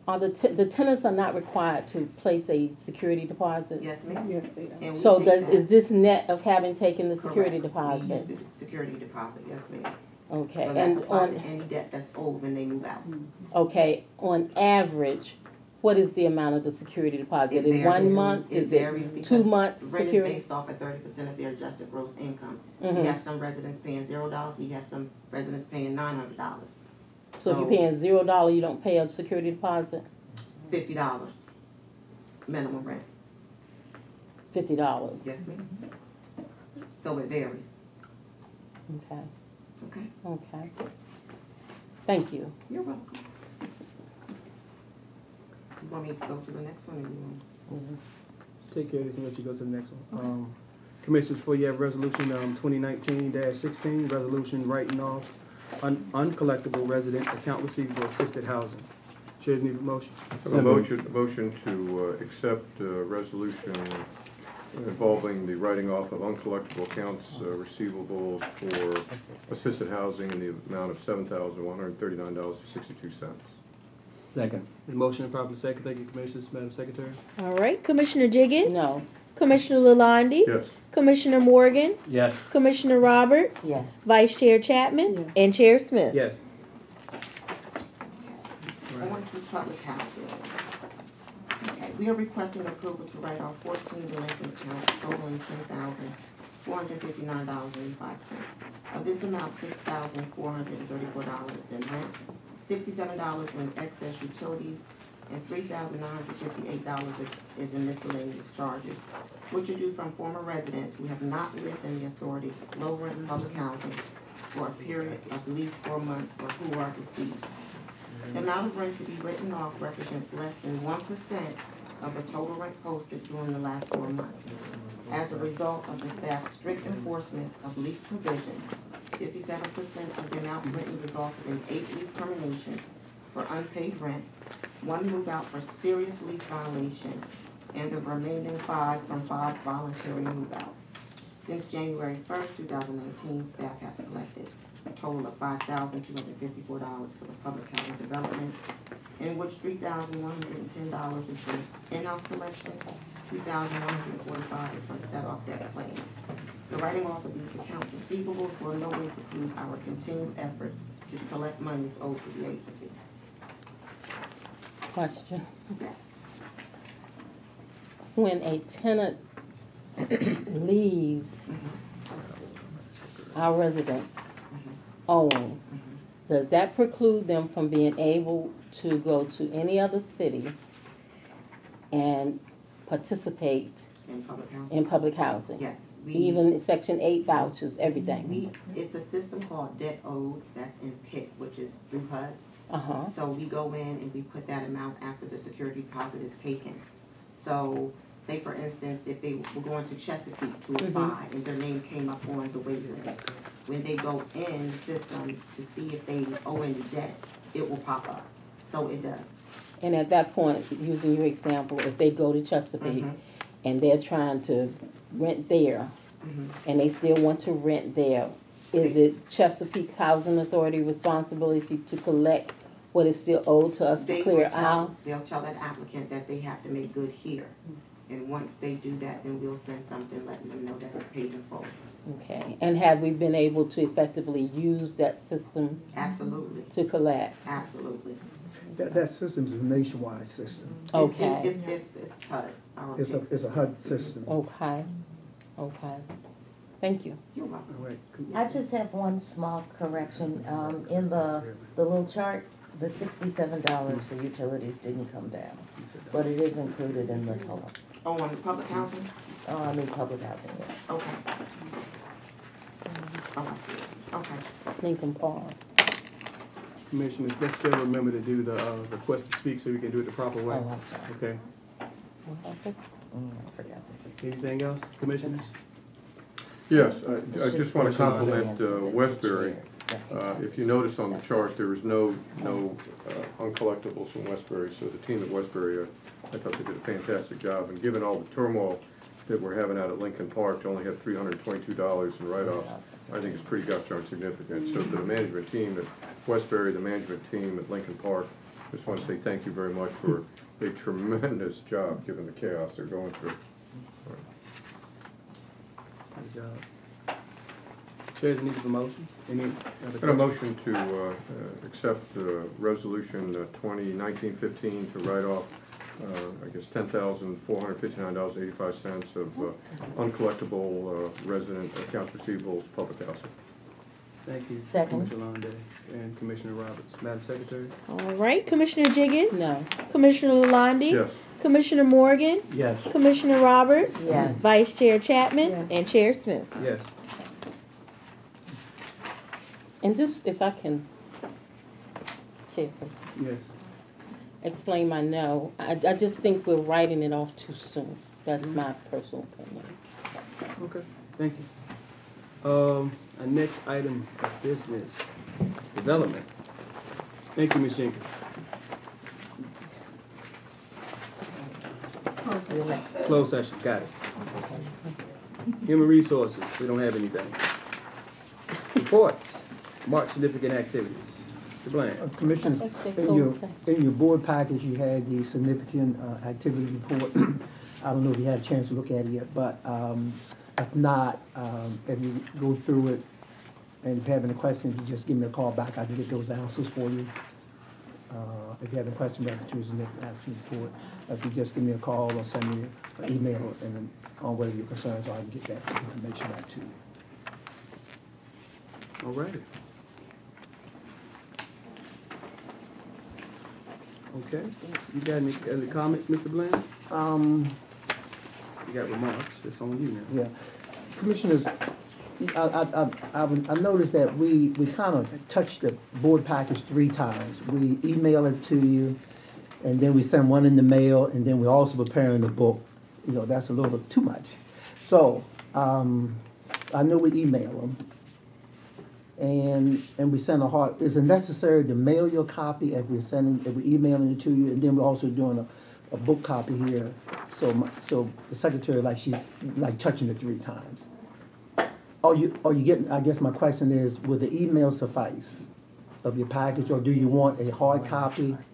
Are the, te- the tenants are not required to place a security deposit? Yes, ma'am. Yes, they are. So take does, that. is this net of having taken the security Correct. deposit? We use the security deposit, yes, ma'am. Okay, So that's and applied to on, any debt that's owed when they move out. Mm-hmm. okay, on average, what is the amount of the security deposit? It In one month, It is it two months Rent is security? based off of thirty percent of their adjusted gross income. We Mhm. have some residents paying zero dollars, we have some residents paying nine hundred dollars, So if you're paying zero dollar, you don't pay a security deposit? fifty dollars minimum rent, Fifty dollars? yes, ma'am. So it varies, Okay, okay? okay. Thank you. You're welcome. You want me to go to the next one or you want? Take care of this and let you go to the next one. Um, Commissioners, for you have resolution, um, twenty nineteen sixteen, resolution writing off un- uncollectible resident account receivable assisted housing. Chairs need a motion. Have A motion, a motion to uh, accept uh resolution involving the writing off of uncollectible accounts uh, receivables for assisted housing in the amount of seven thousand one hundred thirty-nine dollars and sixty-two cents. Second. The motion and properly second. Thank you, Commissioners. Madam Secretary? All right, Commissioner Jiggets? No, Commissioner Lalonde? Yes. Commissioner Morgan? Yes. Commissioner Roberts? Yes. Vice Chair Chapman? Yes. And Chair Smith? Yes. On to public housing. Okay, we are requesting approval to write off fourteen delinquent accounts totaling ten thousand four hundred fifty-nine dollars and eighty-five cents. Of this amount, six thousand four hundred and thirty-four dollars in rent, sixty-seven dollars in excess utilities, and three thousand nine hundred fifty-eight dollars is in miscellaneous charges, which are due from former residents who have not lived in the authority's low-rent public housing for a period of at least four months or who are deceased. The mm-hmm. amount of rent to be written off represents less than one percent of the total rent posted during the last four months. As a result of the staff's strict enforcement of lease provisions, fifty-seven percent of the amount written resulted in eight lease terminations for unpaid rent, one move out for serious lease violation, and the remaining five from five voluntary move outs. Since January first, two thousand nineteen, staff has collected a total of five thousand two hundred fifty-four dollars for the public housing developments, in which three thousand one hundred and ten dollars is from in-house collection, $2,145 is from set-off debt claims. The writing off of these account receivables will no way preclude our continued efforts to collect monies owed to the agency. question. Yes. When a tenant leaves our residence own, does that preclude them from being able to go to any other city and participate In public housing? in public housing? Yes. We- Even section eight vouchers, everything? We, it's a system called debt owed, that's in PIC, which is through HUD. Uh-huh, So we go in and we put that amount after the security deposit is taken. So, say for instance, if they were going to Chesapeake to apply and their name came up on the wait list, when they go in the system to see if they owe any debt, it will pop up. So it does. and at that point, using your example, if they go to Chesapeake Mhm. and they're trying to rent there, Mhm. and they still want to rent there, is it Chesapeake Housing Authority responsibility to collect what is still owed to us to They clear will tell, out? they'll tell that applicant that they have to make good here. And once they do that, then we'll send something letting them know that it's paid in full. Okay, and have we been able to effectively use that system Absolutely, to collect? absolutely. That, that system is a nationwide system. It's- Okay. It's, it's, it's HUD, uh, our It's a, it's a. HUD system. Okay, okay. Thank you. You're welcome. I just have one small correction, um, in the, the little chart, the sixty-seven dollars for utilities didn't come down, but it is included in the total, Oh, on the public housing? Oh, I mean, public housing, yes. Okay. Oh, I see it. Okay. Lincoln Park. Commissioners, let's still remember to do the, uh, request to speak so we can do it the proper way. Oh, I'm sorry. Okay. What happened? Mm, I forgot that. Anything else, commissioners? Yes, I, I It's just want to personal compliment uh, and Westbury. Uh, If you notice on the chart, there was no, no uh, uncollectibles from Westbury, so the team at Westbury, uh, I thought they did a fantastic job. And given all the turmoil that we're having out at Lincoln Park, to only have three hundred and twenty-two dollars in write-offs, I think it's pretty gosh darn significant. So to the management team at Westbury, the management team at Lincoln Park, just want to say thank you very much for a tremendous job, given the chaos they're going through. Good job. Chairs need a motion? Any other a questions? motion to uh, uh, accept uh, Resolution uh, 2019-15 to write off, uh, I guess, $10,459.85 of uh, uncollectible uh, resident accounts receivables, public housing. Thank you. Second. Commissioner Londay and Commissioner Roberts. Madam Secretary? All right, Commissioner Jiggins? No. Commissioner Lalonde? Yes. Commissioner Morgan? Yes. Commissioner Roberts? Yes. Vice Chair Chapman? Yes. And Chair Smith? Yes. And just if I can, Chairperson, Yes. explain my no, I, I just think we're writing it off too soon. That's my personal opinion. Okay, thank you. Um, our next item of business, development. Thank you, Ms. Jenkins. Closed session, got it. Human resources, we don't have anything. Reports, mark significant activities. Mr. Bland. Uh, Commissioner, I think in closed your, session. in your board package, you had the significant, uh, activity report. I don't know if you had a chance to look at it yet, but, um, if not, um, if you go through it and if you have any questions, you just give me a call back, I can get those answers for you. Uh, if you have any questions about the significant action report, if you just give me a call or send me an email and on whatever your concerns are, I can get that information back to you. All right. Okay, you got any, any comments, Mr. Bland? Um, You got remarks, it's on you now. Yeah, Commissioners, I, I, I, I noticed that we, we kind of touched the board package three times. We email it to you, and then we send one in the mail, and then we're also preparing the book. You know, that's a little bit too much. So, um, I know we email them, and, and we send a hard, is it necessary to mail your copy if we're sending, if we're emailing it to you, and then we're also doing a, a book copy here? So, my, so the secretary, like, she's, like, touching it three times. Are you, are you getting, I guess my question is, will the email suffice of your package, or do you want a hard copy?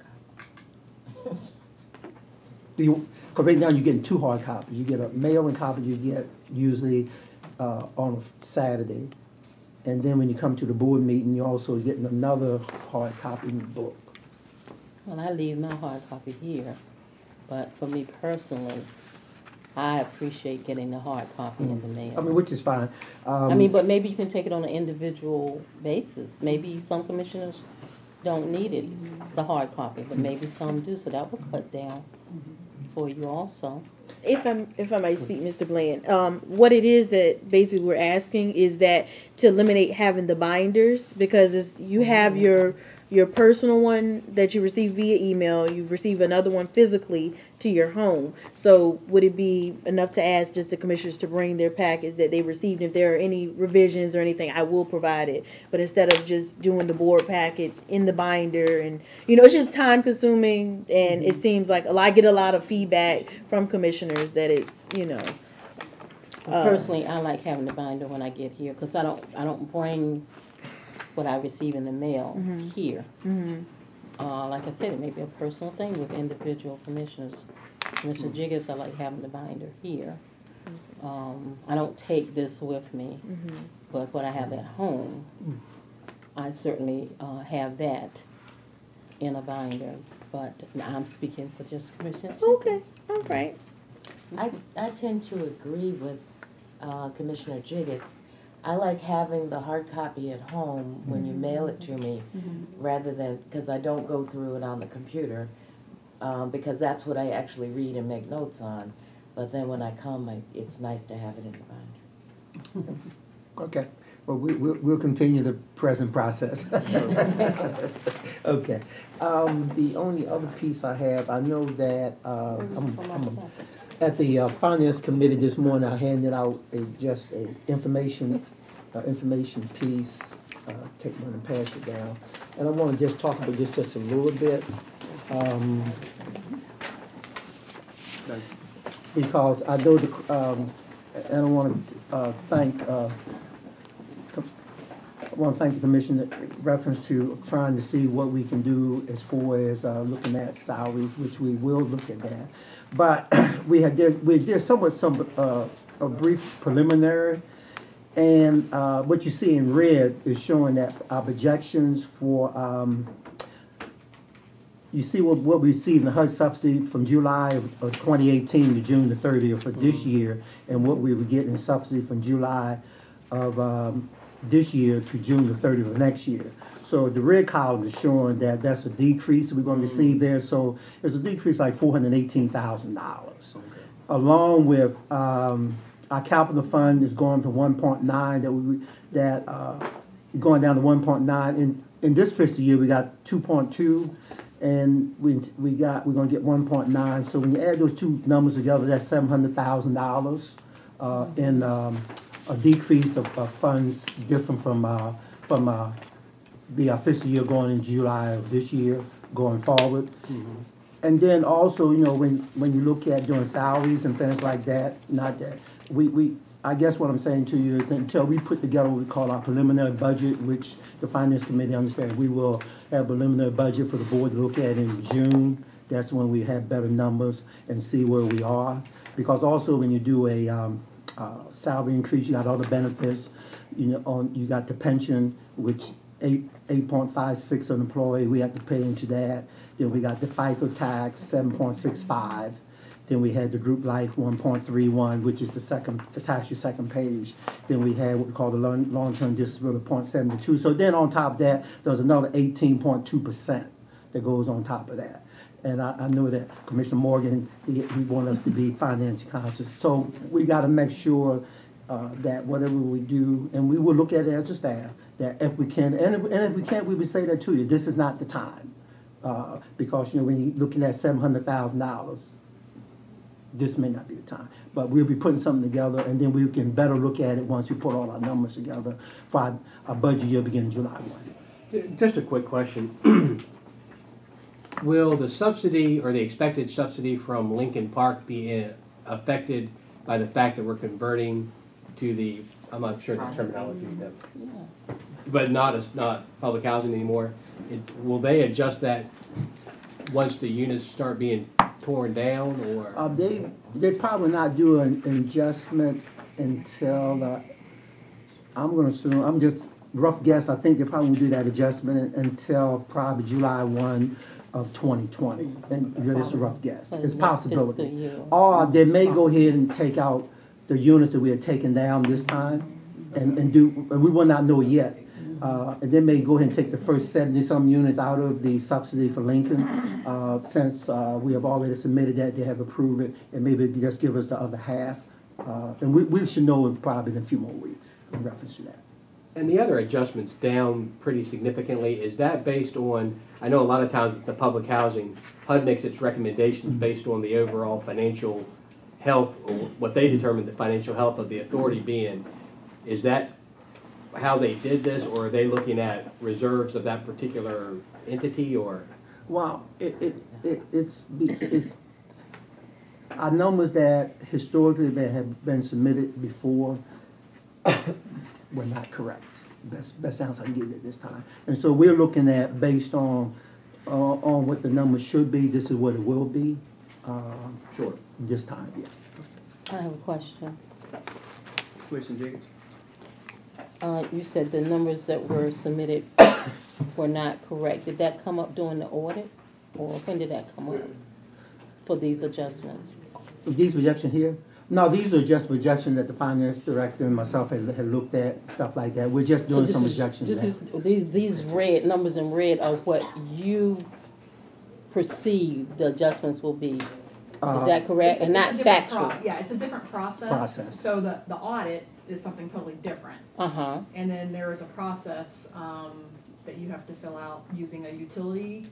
Do you, cause right now you're getting two hard copies, you get a mailing copy you get usually, uh, on a Saturday. And then when you come to the board meeting, you're also getting another hard copy in the book. Well, I leave my hard copy here, but for me personally, I appreciate getting the hard copy in the mail. I mean, which is fine. I Um, mean, but maybe you can take it on an individual basis. Maybe some commissioners don't need it, the hard copy, but maybe some do, so that will cut down for you also. If I'm, if I may speak, Mr. Bland, um, what it is that basically we're asking is that to eliminate having the binders, because it's, you have your, your personal one that you receive via email, you receive another one physically to your home. So would it be enough to ask just the commissioners to bring their package that they received? If there are any revisions or anything, I will provide it. But instead of just doing the board packet in the binder and, you know, it's just time consuming and it seems like, a lot- I get a lot of feedback from commissioners that it's, you know, Well, Uh, Personally, I like having the binder when I get here, cause I don't, I don't bring what I receive in the mail Mhm. here. mhm. Uh, like I said, it may be a personal thing with individual commissioners. Mr. Jiggers, I like having the binder here. Um, I don't take this with me, Mhm. but what I have at home, I certainly, uh, have that in a binder. But I'm speaking for just Commissioner Okay, all right. I, I tend to agree with uh, Commissioner Jiggets. I like having the hard copy at home when you mail it to me, rather than, because I don't go through it on the computer, um, because that's what I actually read and make notes on. But then when I come, I, it's nice to have it in the binder. Okay, well, we, we'll, we'll continue the present process. Okay, um, the only other piece I have, I know that, uh, I'm, I'm, at the uh, finance committee this morning, I handed out a, just a information, uh, information piece, uh, take one and pass it down. And I wanna just talk about this just a little bit, um, because I know the, um, and I wanna, uh, thank, uh, I want to thank the commission in reference to trying to see what we can do as far as uh, looking at salaries, which we will look at that. But we had, did- we did somewhat some, uh, a brief preliminary. And uh, what you see in red is showing that our projections for, um, you see what, what we received in the HUD subsidy from July of of 2018 to June the 30th for this year, and what we were getting in subsidy from July of um, this year to June the 30th of next year. So the red column is showing that that's a decrease we're going to receive there. So it's a decrease like $418,000 along with um, our capital fund is going to one point nine that we that uh, going down to one point nine. In in this fiscal year we got two point two and we we got we're gonna get one point nine. So when you add those two numbers together that's seven hundred thousand dollars uh, in um, a decrease of, of funds different from uh, from uh, the fiscal year going in July of this year going forward. And then also, you know, when, when you look at doing salaries and things like that, not that, we, we, I guess what I'm saying to you is until we put together what we call our preliminary budget, which the finance committee understands, we will have a preliminary budget for the board to look at in June. That's when we have better numbers and see where we are. Because also when you do a, um, uh, salary increase, you got other benefits, you know, on, you got the pension, which eight, eight point five six an employee, we have to pay into that. Then we got the FICA tax, seven point six five. Then we had the group life, one point three one, which is the second, attached to second page. Then we had what we call the long, long-term disability, point 0.72. So then on top of that, there's another eighteen point two percent that goes on top of that. And I, I know that Commissioner Morgan, he, he us to be financially conscious. So we gotta make sure, uh, that whatever we do, and we will look at it as a staff, that if we can, and if, and if we can't, we would say that to you, this is not the time. Uh, because, you know, when you're looking at seven hundred thousand dollars, this may not be the time. But we'll be putting something together, and then we can better look at it once we put all our numbers together for our, our budget year beginning July one. Just a quick question. Will the subsidy or the expected subsidy from Lincoln Park be uh, affected by the fact that we're converting to the, I'm not sure the terminology, that- but not as, not public housing anymore? It- Will they adjust that once the units start being torn down or? Uh, they, they probably not do an adjustment until, uh, I'm gonna assume, I'm just rough guess, I think they probably will do that adjustment until probably July one of twenty twenty. And just a rough guess, it's next possibility. Or they may go ahead and take out the units that we had taken down this time and, and do, and we will not know yet. Uh, and they may go ahead and take the first seventy-some units out of the subsidy for Lincoln. Uh, since, uh, we have already submitted that, they have approved it, and maybe just give us the other half. Uh, and we, we should know in probably in a few more weeks in reference to that. And the other adjustments down pretty significantly, is that based on, I know a lot of times the public housing, HUD makes its recommendations based on the overall financial health, or what they determine the financial health of the authority being. Is that how they did this, or are they looking at reserves of that particular entity, or? Well, it, it, it, it's, it's, our numbers that historically that have been submitted before were not correct. Best, best answer I can give you at this time. And so we're looking at, based on, uh, on what the numbers should be, this is what it will be, uh, Sure. this time, yeah. I have a question. Commissioner Jenkins? Uh, you said the numbers that were submitted were not correct. Did that come up during the audit? Or when did that come up for these adjustments? These projections here? No, these are just projections that the finance director and myself had, had looked at, stuff like that. We're just doing this some is- projections is, these, these red, numbers in red are what you perceive the adjustments will be. Is Uh, that correct? And not a different pro- factual? Yeah, it's a different process. Process. So the, the audit is something totally different. Uh-huh, And then there is a process, um, that you have to fill out using a utility,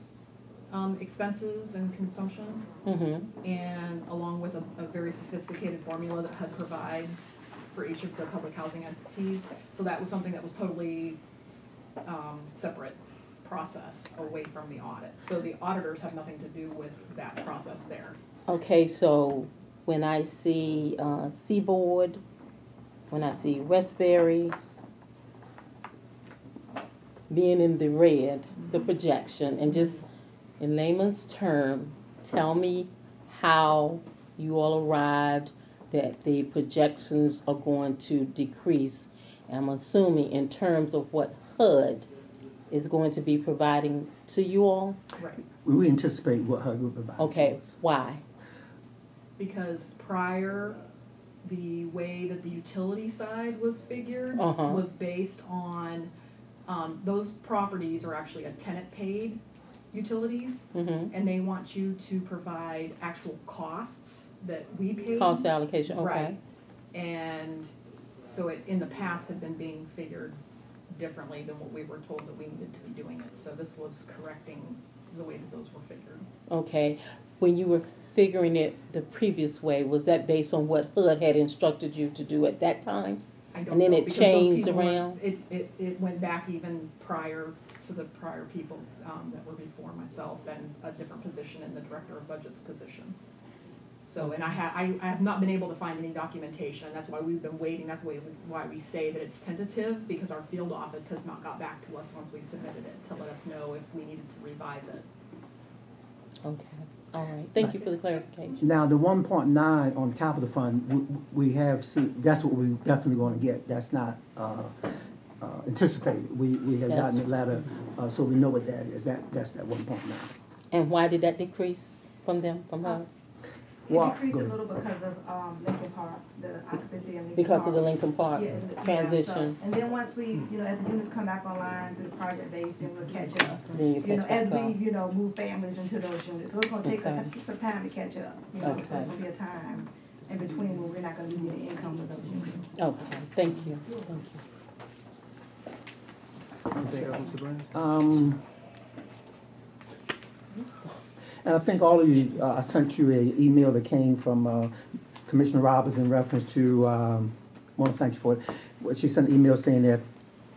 um, expenses and consumption. mm-hmm, And along with a, a very sophisticated formula that HUD provides for each of the public housing entities. So that was something that was totally, um, separate process away from the audit. So the auditors have nothing to do with that process there. okay, so when I see, uh, Seaboard, when I see Westbury being in the red, the mm-hmm. projection, and just in layman's term, tell me how you all arrived that the projections are going to decrease. I'm assuming in terms of what HUD is going to be providing to you all? Right. We anticipate what HUD will provide. to Okay, us. why? Because prior, the way that the utility side was figured Uh-huh. was based on, um, those properties are actually a tenant-paid utilities, Mm-hmm, and they want you to provide actual costs that we pay cost allocation, okay. Right. And so it, in the past, had been being figured differently than what we were told that we needed to be doing it. So this was correcting the way that those were figured. Okay, when you were figuring it the previous way, was that based on what HUD had instructed you to do at that time? I don't And then know, it because those changed people weren't- around? It, it, it went back even prior to the prior people, um, that were before myself and a different position in the director of budget's position. So, and I ha- I, I have not been able to find any documentation, and that's why we've been waiting, that's why, why we say that it's tentative, because our field office has not got back to us once we submitted it, to let us know if we needed to revise it. Okay, all right, thank you for the clarification. Now, the one point nine on capital fund, we, we have seen, that's what we definitely gonna get, that's not, uh, uh, anticipated. We, we have gotten a letter, uh, so we know what that is, that, that's that one point nine. And why did that decrease from them, from HUD? It decreased a little because of, um, Lincoln Park, the occupancy in Lincoln Park. Because of the Lincoln Park Yeah, and- yeah, so- transition, And then once we, you know, as the units come back online through the project base, then we'll catch up. then you You know, catch as back we, up. you know, move families into those units, so it's gonna take a Okay. ti- some time to catch up, you know, so it's Okay. gonna be a time in between when we're not gonna be getting income with those units. Okay, thank you, thank you. Anything else, Mr. Brown? Um, and I think all of you, uh, I sent you an email that came from, uh, Commissioner Roberts in reference to, um, wanna thank you for it. Well, She sent an email saying that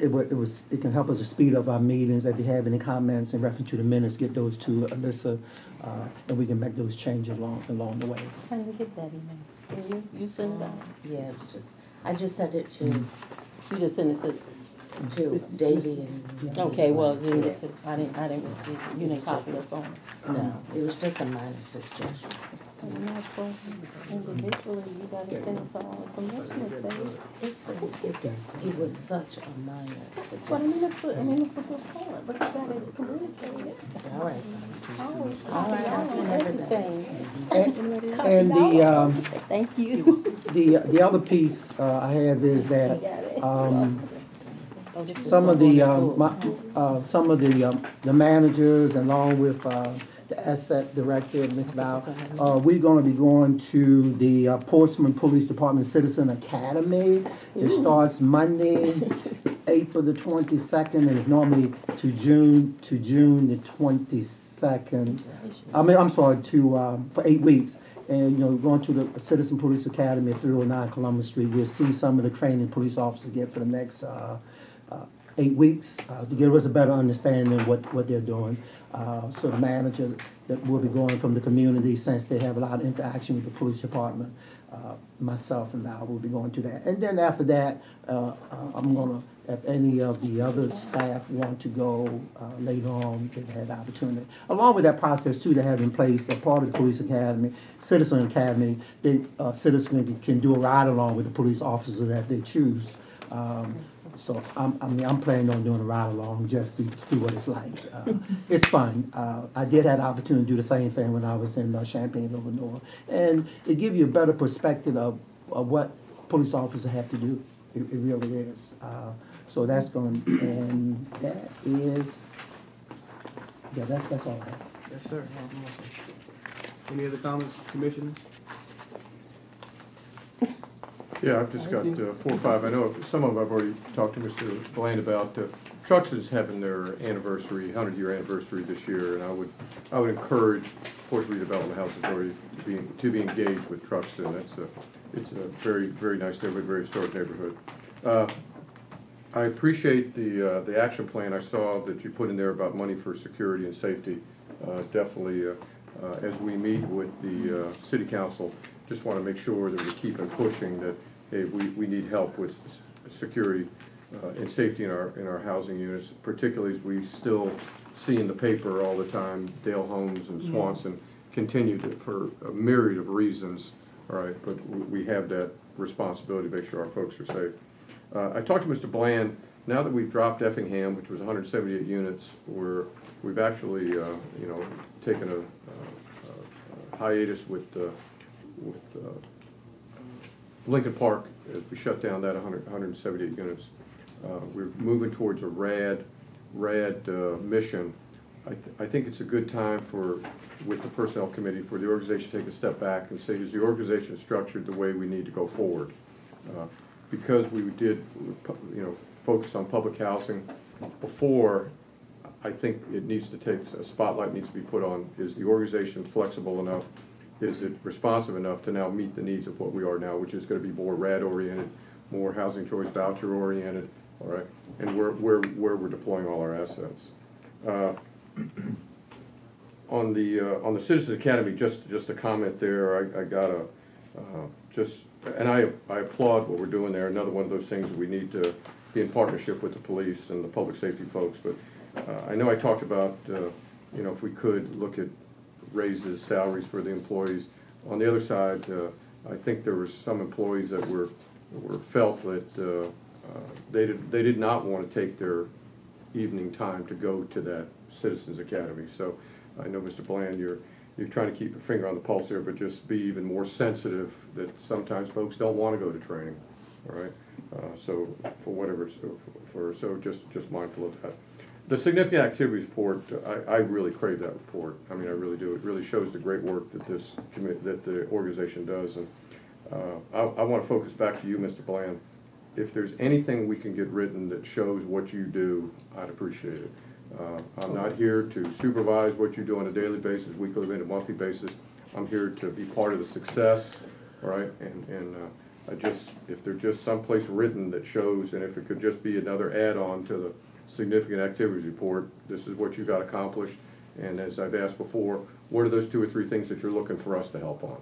it it was, it can help us to speed up our meetings. If you have any comments in reference to the minutes, get those to Alyssa, uh, and we can make those changes along, along the way. I didn't get that email. Can you, you send it out? Yeah, it was just, I just sent it to, You just sent it to, to Davy and. okay, well, you didn't get to, I didn't, I didn't receive, you didn't copy us on it. No, it was just a minor suggestion. I'm not supposed to- Individually, you gotta send it to all the commissioners, baby. It's, it's, it was such a minor But I suggestion. mean, it's, a- I mean, it's a good point, but you gotta communicate it. All right. Always All right, I'll copy send all everybody. everything. Copy And all the, of um. Thank you. The, the other piece, uh, I have is You that, got it. um, Oh, this is Some of the, um, my, uh, some of the, um, the managers along with, uh, the asset director, Ms. Val, uh, we're gonna be going to the uh, Portsmouth Police Department Citizen Academy. It starts Monday, April the twenty-second, and it's normally to June, to June the twenty-second. I mean, I'm sorry, to, um, for eight weeks. And, you know, going to the Citizen Police Academy at three oh nine Columbus Street, we'll see some of the training police officers get for the next, uh, eight weeks, uh, to give us a better understanding of what, what they're doing. Uh, so the manager that will be going from the community, since they have a lot of interaction with the police department, uh, myself and I will be going to that. And then after that, uh, uh, I'm gonna, if any of the other staff want to go, uh, later on, they have the opportunity. Along with that process too, they have in place, a part of the police academy, citizen academy, they, uh, citizens can do a ride along with the police officers that they choose. Um, so I'm, I mean, I'm planning on doing a ride along just to see what it's like. Uh, It's fun. Uh, I did have the opportunity to do the same thing when I was in uh, Champaign, Illinois. And it gives you a better perspective of, of what police officers have to do. It, it really is. Uh, so that's going, and that is, yeah, that's, that's all I have. Yes, sir. Any other comments, Commissioners? Yeah, I've just got uh, four or five, I know some of them I've already talked to Mr. Bland about. Uh, Truxtun is having their anniversary, hundred-year anniversary this year, and I would, I would encourage Port Redevelopment House Authority to be, to be engaged with Truxtun, and that's a, it's a very, very nice neighborhood, very historic neighborhood. Uh, I appreciate the, uh, the action plan I saw that you put in there about money for security and safety. Uh, Definitely, uh, uh, as we meet with the uh, city council, just want to make sure that we keep on pushing that, hey, we, we need help with security uh, and safety in our, in our housing units, particularly as we still see in the paper all the time, Dale Homes and Swanson continue to, for a myriad of reasons, all right, but we we have that responsibility to make sure our folks are safe. Uh, I talked to Mr. Bland, now that we've dropped Effingham, which was hundred and seventy-eight units, we're, we've actually, uh, you know, taken a, uh, hiatus with, uh, with, uh, Lincoln Park, as we shut down that 100 178 units. Uh, we're moving towards a RAD, RAD, uh, mission. I, th- I think it's a good time for, with the personnel committee, for the organization to take a step back and say, is the organization structured the way we need to go forward? Uh, Because we did, you know, focus on public housing before, I think it needs to take, a spotlight needs to be put on, is the organization flexible enough? Is it responsive enough to now meet the needs of what we are now, which is gonna be more RAD-oriented, more housing choice voucher-oriented, all right? And where, where, where we're deploying all our assets. Uh, On the, uh, on the Citizens Academy, just, just a comment there, I, I got a, uh, just, and I, I applaud what we're doing there, another one of those things we need to be in partnership with the police and the public safety folks, but uh, I know I talked about, uh, you know, if we could look at raises, salaries for the employees. On the other side, uh, I think there were some employees that were, were felt that uh, uh, they did, they did not want to take their evening time to go to that Citizens Academy. So I know, Mr. Bland, you're, you're trying to keep your finger on the pulse here, but just be even more sensitive that sometimes folks don't want to go to training, all right? Uh, So, for whatever, it's for, so just, just mindful of that. The significant activities report, I, I really crave that report. I mean, I really do. It really shows the great work that this commit, that the organization does. And uh, I, I want to focus back to you, Mr. Bland. If there's anything we can get written that shows what you do, I'd appreciate it. Uh, I'm not here to supervise what you do on a daily basis, weekly, and monthly basis. I'm here to be part of the success, all right? And, and uh, I just, if there's just someplace written that shows, and if it could just be another add-on to the significant activities report, this is what you got accomplished. And as I've asked before, what are those two or three things that you're looking for us to help on?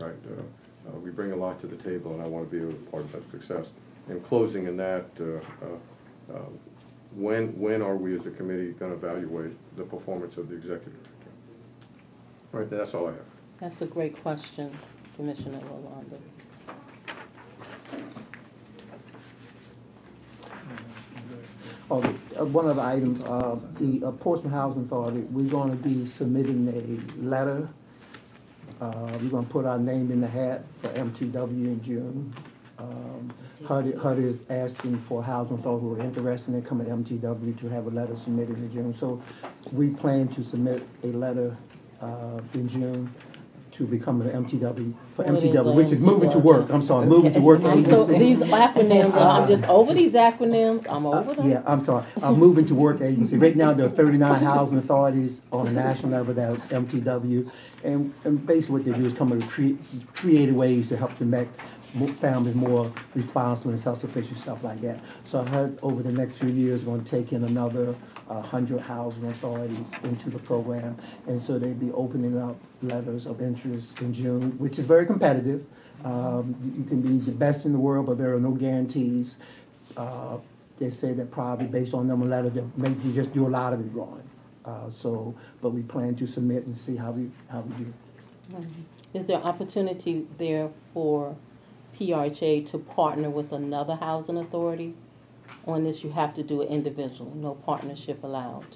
All right, uh, uh, we bring a lot to the table, and I want to be a part of that success. In closing in that, uh, uh, uh, when, when are we as a committee going to evaluate the performance of the executive? director? All right, that's all I have. That's a great question, Commissioner Lalonde. Oh, uh, one of the items, uh, the uh, Portsmouth Housing Authority, we're gonna be submitting a letter. Uh, we're gonna put our name in the hat for MTW in June. Um, HUD, HUD is asking for housing authority who are interested in coming to MTW to have a letter submitted in June. So we plan to submit a letter, uh, in June to become an MTW, for What is a MTW, which is moving to MTW? work, I'm sorry, moving to work I'm so, agency. these acronyms, are- I'm uh, just over these acronyms, I'm uh, over them. Yeah, I'm sorry. I'm moving to work agency. Right now, there are thirty-nine housing authorities on a national level that are MTW. And, and basically what they do is come up with crea- creative ways to help to make mo- families more responsible and self-sufficient, stuff like that. So I heard over the next few years, we're gonna take in another, uh, hundred housing authorities into the program. And so they'd be opening up letters of interest in June, which is very competitive. Um, you can be the best in the world, but there are no guarantees. Uh, they say that probably based on number letter, that maybe you just do a lot of it wrong. Uh, so, but we plan to submit and see how we, how we do. Is there opportunity there for PRHA to partner with another housing authority on this, you have to do it individually, no partnership allowed.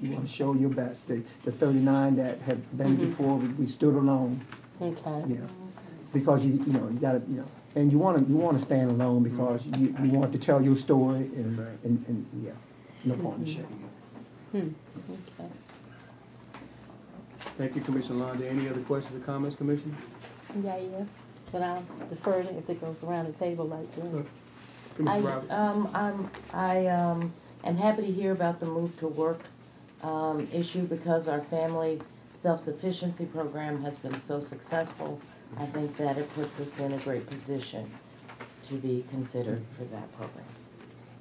You wanna show your best, the, the thirty-nine that have been Mhm. before, we, we stood alone, Okay. yeah. Because you, you know, you gotta, you know, and you wanna, you wanna stand alone because you, you want to tell your story and, Right. and, and, yeah, no partnership. Hmm, okay. Thank you, Commissioner Londa. Any other questions or comments, Commissioner? Yeah, yes, but I'll defer it if it goes around the table like this. I, Commissioner Roberts? um, I'm, I, um, am happy to hear about the move to work, um, issue because our family self-sufficiency program has been so successful. I think that it puts us in a great position to be considered for that program.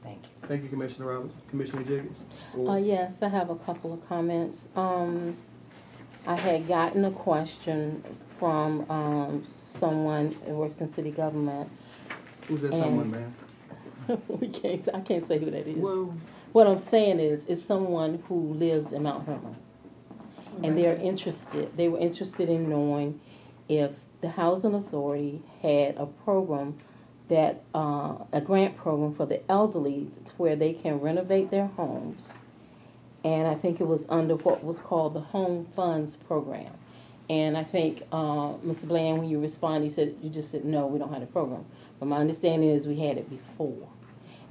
Thank you. Thank you, Commissioner Roberts. Commissioner Jiggins? Uh, yes, I have a couple of comments. Um, I had gotten a question from, um, someone who works in city government. Who's that and- someone, man? We can't, I can't say who that is. Well, What I'm saying is, it's someone who lives in Mount Hermon. And they're interested, they were interested in knowing if the housing authority had a program that, uh, a grant program for the elderly where they can renovate their homes. And I think it was under what was called the Home Funds Program. And I think, uh, Mr. Bland, when you responded, you said, you just said, no, we don't have a program. But my understanding is we had it before.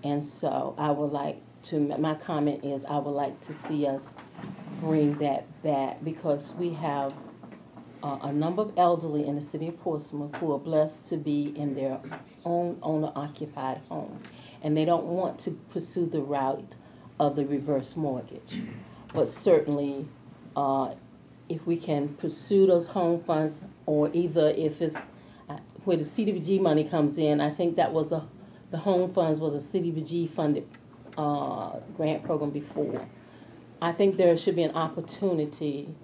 And so I would like to, my comment is I would like to see us bring that back because we have uh, a number of elderly in the city of Portsmouth who are blessed to be in their own owner occupied home. And they don't want to pursue the route of the reverse mortgage. But certainly, uh, if we can pursue those home funds or either if it's uh, where the CDBG money comes in, I think that was a, the home funds was a CDBG funded uh, grant program before. I think there should be an opportunity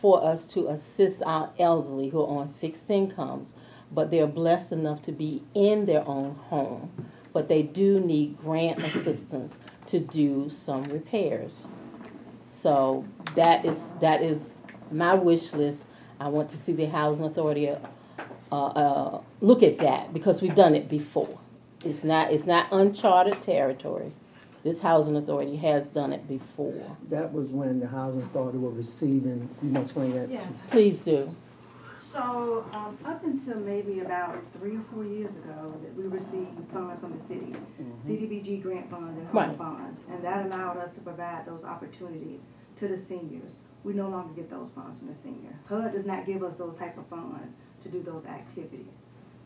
for us to assist our elderly who are on fixed incomes, but they're blessed enough to be in their own home, but they do need grant assistance to do some repairs. So that is, that is my wish list. I want to see the housing authority, uh, uh, look at that because we've done it before. It's not, it's not uncharted territory. This housing authority has done it before. That was when the housing authority were receiving, you know, explain that? Yes. Please do. So, um, up until maybe about three or four years ago, that we received funds from the city, CDBG grant funds and home Right. funds. And that allowed us to provide those opportunities to the seniors. We no longer get those funds from the senior. HUD does not give us those type of funds to do those activities.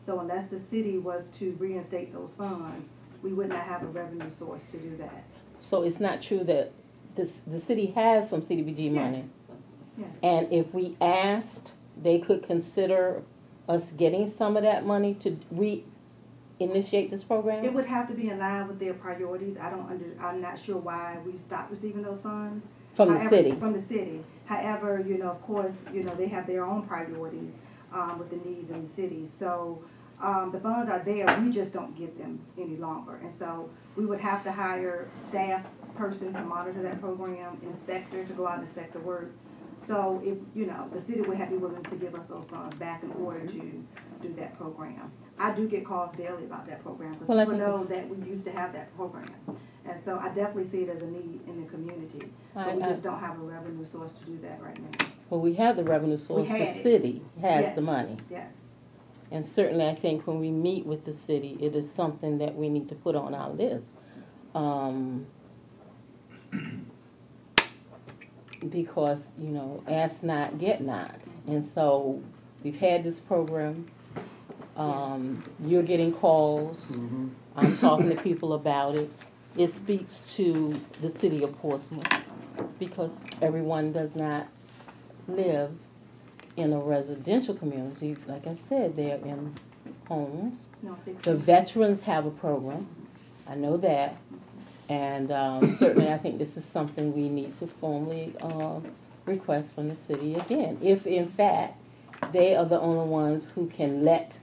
So unless the city was to reinstate those funds, we would not have a revenue source to do that. So it's not true that this, the city has some CDBG money? Yes. And if we asked, they could consider us getting some of that money to re-initiate this program? It would have to be in line with their priorities. I don't under, I'm not sure why we stopped receiving those funds. From the city? From the city. However, you know, of course, you know, they have their own priorities, um, with the needs in the city. So, um, the funds are there, we just don't get them any longer. And so, we would have to hire staff person to monitor that program, inspector to go out and inspect the work. So if, you know, the city would have to be willing to give us those funds back in order to do that program. I do get calls daily about that program, because Well, I people know that we used to have that program. And so I definitely see it as a need in the community, I- but we I- just don't have a revenue source to do that right now. Well, we have the revenue source, the it. city has Yes. the money. Yes, And certainly, I think when we meet with the city, it is something that we need to put on our list. Um, because, you know, ask not, get not. And so, we've had this program. Um, you're getting calls. Mhm. I'm talking to people about it. It speaks to the city of Portsmouth because everyone does not live in a residential community. Like I said, they're in homes. no, The veterans have a program. I know that. And um, certainly, I think this is something we need to formally uh, request from the city again. If in fact, they are the only ones who can let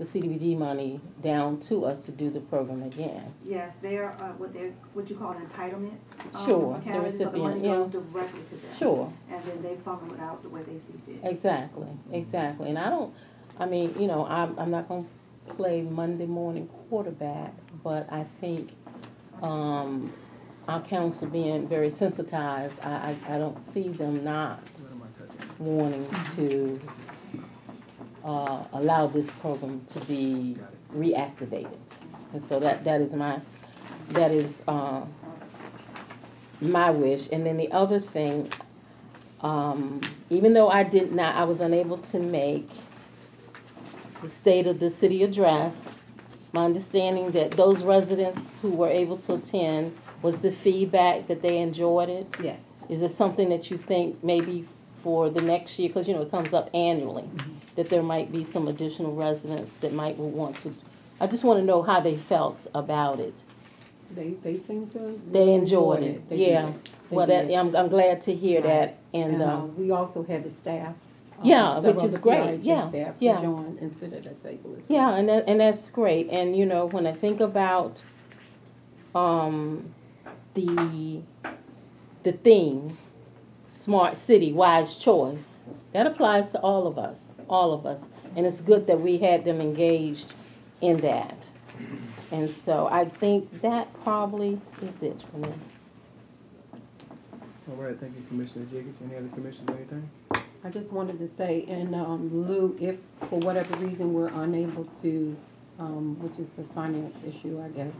the CDBG money down to us to do the program again. Yes, they're, uh, what they're, what you call an entitlement. um, Sure, the account, so the money recipient, yeah. goes directly to them. Sure. And then they funnel it out the way they see fit. Exactly, exactly. And I don't, I mean, you know, I'm, I'm not gonna play Monday morning quarterback, but I think, um, our council being very sensitized, I, I, I don't see them not What am I touching? wanting to, uh, allow this program to be reactivated. And so that, that is my, that is, uh, my wish. And then the other thing, um, even though I did not, I was unable to make the state of the city address, my understanding that those residents who were able to attend, was the feedback that they enjoyed it? Yes. Is it something that you think maybe for the next year, because you know, it comes up annually, that there might be some additional residents that might want to, I just want to know how they felt about it. They, they seem to. They enjoyed it, They yeah. did. Well, that. I'm, I'm glad to hear that, and, And, uh, uh, we also had the staff. uh, Yeah, which is great, yeah, yeah. join and sit at that table well. Yeah, and that, and that's great. And you know, when I think about um, the the theme, smart city, wise choice, that applies to all of us, all of us. And it's good that we had them engaged in that. And so I think that probably is it for me. All right, thank you, Commissioner Jiggets. Any other commissioners, anything? I just wanted to say, and um, lieu, if for whatever reason we're unable to, um, which is a finance issue, I guess,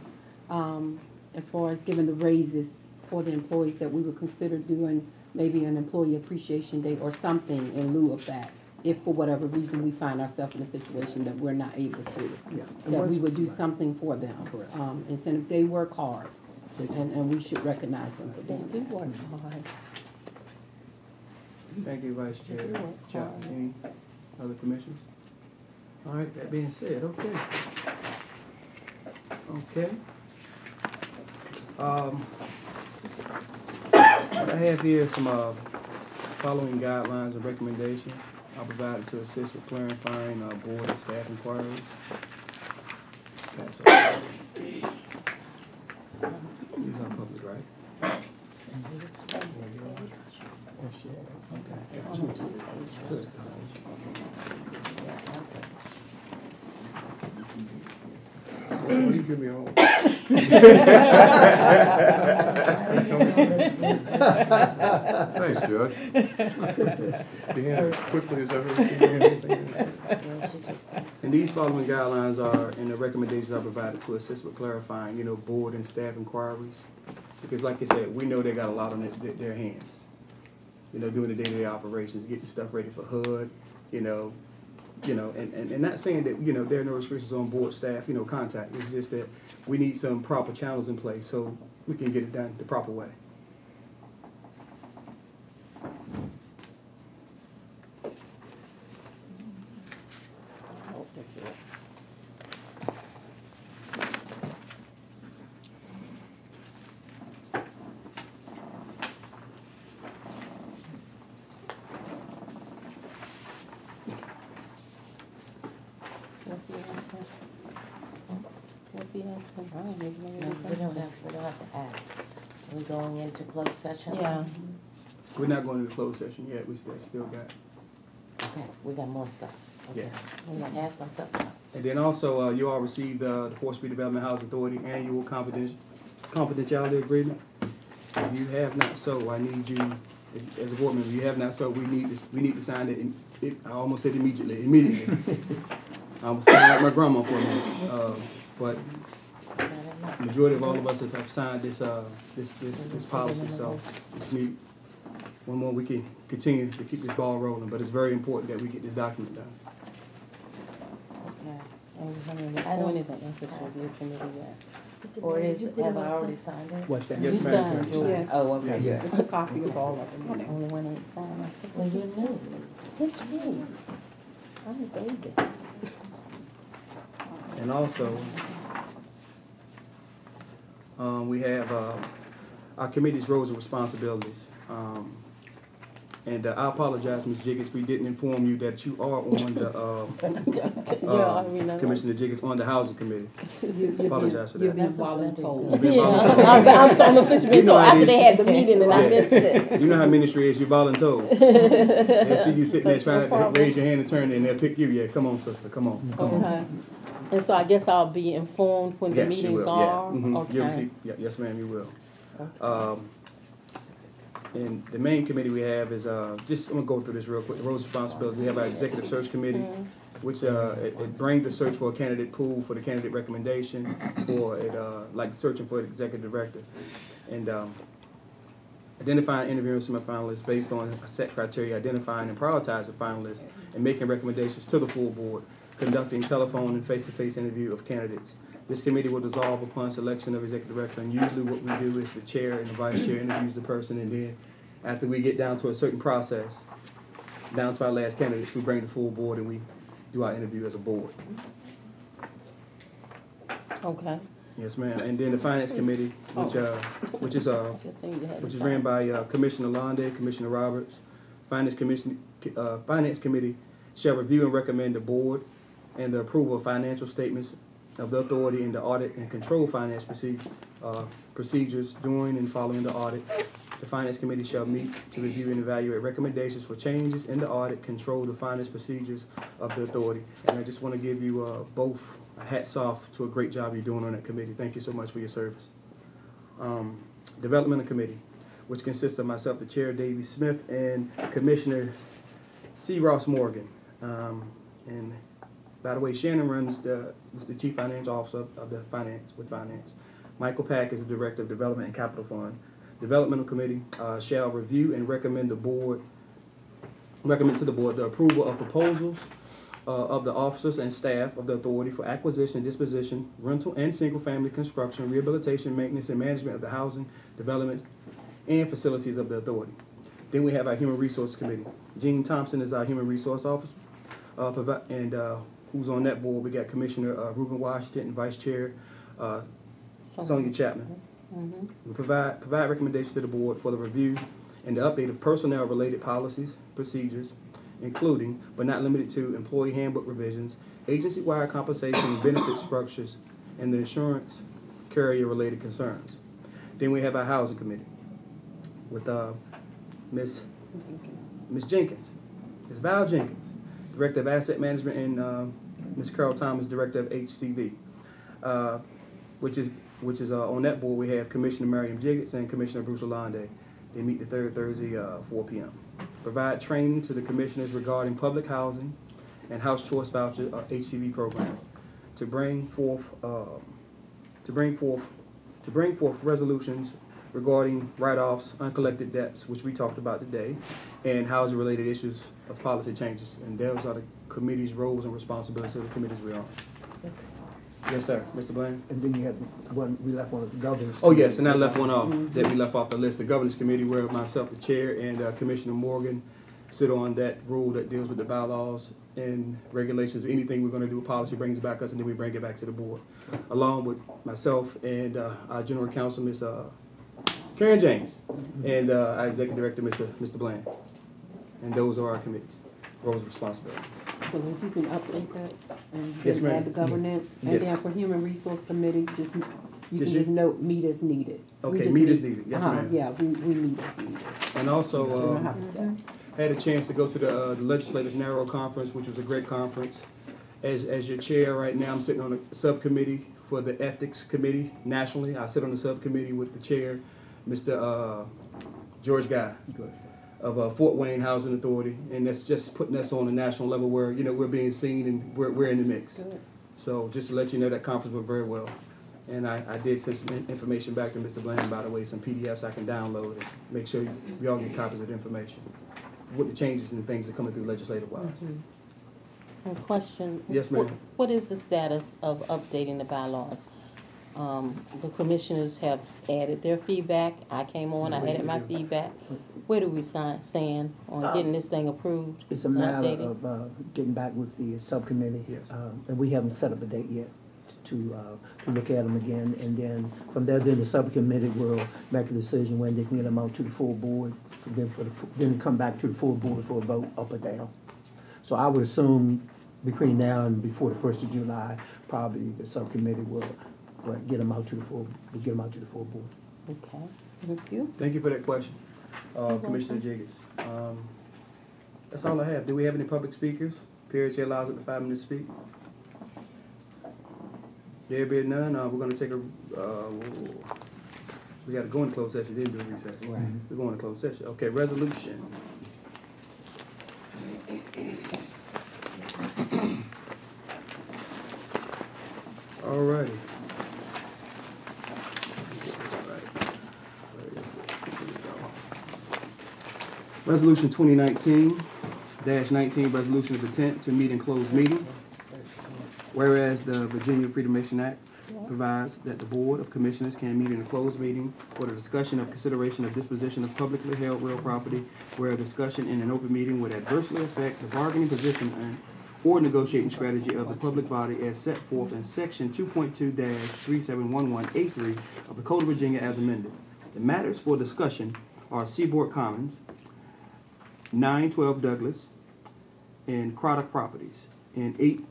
um, as far as giving the raises for the employees, that we would consider doing maybe an employee appreciation day or something in lieu of that, if for whatever reason we find ourselves in a situation that we're not able to. Yeah. That we would do something for them. Correct. Um, instead, they work hard, and, and we should recognize them for They doing do it. work hard. Thank you, Vice Chair. They do work Chuck, hard. any other commissioners? All right, that being said, okay. Okay. Um, I have here some, uh, following guidelines and recommendations I provided to assist with clarifying, uh, board and staff inquiries. Pass it. These are public, right? What do you give me all? Thanks, Judge. Dan, quickly as ever seen anything. And these following guidelines are, and the recommendations I provided to assist with clarifying, you know, board and staff inquiries. Because like I said, we know they got a lot on their, their hands. You know, doing the day-to-day operations, getting stuff ready for HUD, you know, you know, and, and, and not saying that, you know, there are no restrictions on board staff, you know, contact. It's just that we need some proper channels in place so we can get it done the proper way. I hope this is. What's the answer? What's the answer? I don't even know No, what we the don't answer have, we don't have to act. Are we going into closed session? Yeah. We're not going into closed session yet, we still, still got. Okay, we got more stuff. Okay. Yeah. I'm gonna ask my stuff. And then also, uh, you all received, uh, the Portsmouth Redevelopment Housing Authority Annual Confidential, Confidentiality Agreement. If you have not so, I need you, as- as a board member, you have not so, we need to, we need to sign it, in- it, I almost said immediately, immediately. I was sounding like my grandma for a minute, uh, but majority of all of us have- have signed this, uh, this, this, this policy, so just need one more, we can continue to keep this ball rolling, but it's very important that we get this document done. Okay. And we haven't I don't- appointed an ethics review committee yet. Or is, have I already signed it? What's that? Yes, ma'am. Yes. Oh, okay. Yeah. It's a copy of all of them. Only one ain't signed. Well, you knew. It's me. I'm a baby. And also, um, we have, uh, our committee's roles and responsibilities. Um, and uh, I apologize, Ms. Jiggets, we didn't inform you that you are on the, uh, Yeah, I uh, mean, I know. Commissioner Jiggets on the housing committee. You- you're Apologize for being- that. You're being That's all that they voluntold. You've been Yeah, voluntold. I'm, I'm, I'm officially You been know told how it after they had the meeting and I Yeah. missed it. You know how ministry is, you're voluntold. They see you sitting there trying to raise your hand and turn it, and they'll pick you, yeah, come on, sister, come on, come on. Okay. And so I guess I'll be informed when the Yes, you meetings will, yeah. are? Mhm. You'll Okay. see- yeah, Yes, ma'am, you will. Um, And the main committee we have is, uh, just, I'm gonna go through this real quick, the roles and responsibilities. We have our executive search committee, which, uh, it, it brings the search for a candidate pool for the candidate recommendation, for it, uh, like searching for an executive director. And, um, identifying, interviewing some finalists based on a set criteria, identifying and prioritizing finalists, and making recommendations to the full board, conducting telephone and face-to-face interview of candidates. This committee will dissolve upon selection of executive director, and usually what we do is the chair and the vice chair interviews the person, and then after we get down to a certain process, down to our last candidates, we bring the full board and we do our interview as a board. Okay. Yes, ma'am. And then the finance committee, which, uh, which is, uh, Guess I need to have which is ran by uh, Commissioner Londe, Commissioner Roberts. Finance Commission, uh, Finance Committee shall review and recommend the board and the approval of financial statements of the authority and the audit and control finance uh, procedures during and following the audit. The Finance Committee shall meet to review and evaluate recommendations for changes in the audit, control the finance procedures of the authority. And I just want to give you uh, both hats off to a great job you're doing on that committee. Thank you so much for your service. Um, Developmental Committee, which consists of myself, the Chair, Davy Smith, and Commissioner C. Ross Morgan. Um, and by the way, Shannon runs the, was the Chief Financial Officer of the Finance, with Finance. Michael Pack is the Director of Development and Capital Fund. Developmental Committee uh, shall review and recommend the board, recommend to the board the approval of proposals uh, of the officers and staff of the authority for acquisition, disposition, rental, and single-family construction, rehabilitation, maintenance, and management of the housing, developments and facilities of the authority. Then we have our Human Resource Committee. Gene Thompson is our Human Resource Officer. Uh, and, uh, who's on that board? We got Commissioner, uh, Reuben Washington, and Vice Chair, uh, Sonia Chapman. Mhm. We provide, provide recommendations to the board for the review and the update of personnel-related policies, procedures, including, but not limited to, employee handbook revisions, agency-wide compensation and benefit structures, and the insurance carrier-related concerns. Then we have our housing committee with, uh, Ms. Ms. Jenkins, Ms. Val Jenkins, Director of Asset Management, and, um, Ms. Carol Thomas, Director of HCV. Uh, which is, which is, uh, on that board, we have Commissioner Miriam Jiggets and Commissioner Bruce Lalonde. They meet the third Thursday, uh, four P M. Provide training to the commissioners regarding public housing and house choice voucher, uh, HCV programs. To bring forth, um, to bring forth, to bring forth resolutions regarding write-offs, uncollected debts, which we talked about today, and housing-related issues of policy changes. And those are the committee's roles and responsibilities of the committees we're. Yes, sir. Mr. Blaine? And then you had one, we left one of the governors. Oh, yes, and I left one off, that we left off the list, the governance committee, where myself, the chair, and uh, Commissioner Morgan sit on that rule that deals with the bylaws and regulations, anything we're gonna do, policy brings it back us, and then we bring it back to the board. Along with myself and uh, our general counsel, Ms. uh, Karen James, and uh, our executive director, Mr. Mr. Bland. And those are our committees, roles and responsibilities. So if you can update that and Yes, ma'am. add the governance, and Yes. then for human resource committee, just, you can Just just you? note, meet as needed. We Okay, just meet as needed. Yes, uh-huh, ma'am. Yeah, we, we meet as needed. And We also, don't um, have to say. had a chance to go to the uh, the legislative NAHRO conference, which was a great conference. As, as your chair right now, I'm sitting on a subcommittee for the ethics committee nationally. I sit on the subcommittee with the chair, Mr. uh, George Guy Good. Of uh, Fort Wayne Housing Authority, and that's just putting us on a national level where you know we're being seen and we're, we're in the mix. Good. So just to let you know, that conference went very well. And I, I did send some information back to Mr. Bland, by the way, some PDFs I can download and make sure you, we all get copies of the information with the changes and things that are coming through legislative wise. A question. Yes, What- ma'am. What is the status of updating the bylaws? Um, the commissioners have added their feedback. I came on, I added my feedback. Where do we sign, stand on getting this thing approved? It's a matter Updated. of, uh, getting back with the subcommittee. Yes. Um, And we haven't set up a date yet to, uh, to look at them again. And then from there, then the subcommittee will make a decision when they can get them out to the full board. for- Then for the, then come back to the full board for a vote up or down. So I would assume between now and before the first of July, probably the subcommittee will, will get them out to the full, will get them out to the full board. Okay, thank you. Thank you for that question, uh, Commissioner Jiggets. Um, That's all I have. Do we have any public speakers? Period, Chair allows up to five minutes to speak. There being none, uh, we're gonna take a, uh, we gotta go into closed session, then do a recess. Right. We're going to closed session. Okay, resolution. All righty. Resolution 2019-19, resolution of intent to meet in closed meeting. Whereas the Virginia Freedom Nation Act provides that the Board of Commissioners can meet in a closed meeting for the discussion of consideration of disposition of publicly held real property where a discussion in an open meeting would adversely affect the bargaining position and or negotiating strategy of the public body as set forth in section two point two three seven one one A three of the Code of Virginia as amended. The matters for discussion are Seaboard Commons, nine twelve Douglas, and Craddock Properties, and eight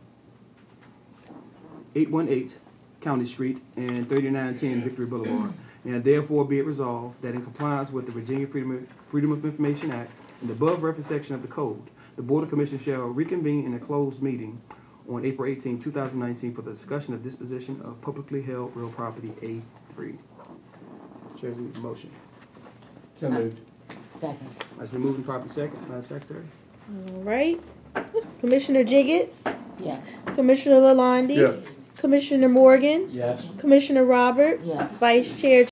818 County Street and 3910 Victory Boulevard. And therefore be it resolved that in compliance with the Virginia Freedom Freedom of Information Act and the above referenced section of the code, the Board of Commissioners shall reconvene in a closed meeting on April 18, 2019 for the discussion of disposition of publicly held real property A3. Chair, needs motion. So moved. Second. As we move in property second, Madam Secretary. All right. Commissioner Jiggets, Yes. Commissioner Lalonde. Yes. Commissioner Morgan, Yes. Commissioner Roberts. Yes. Vice Chair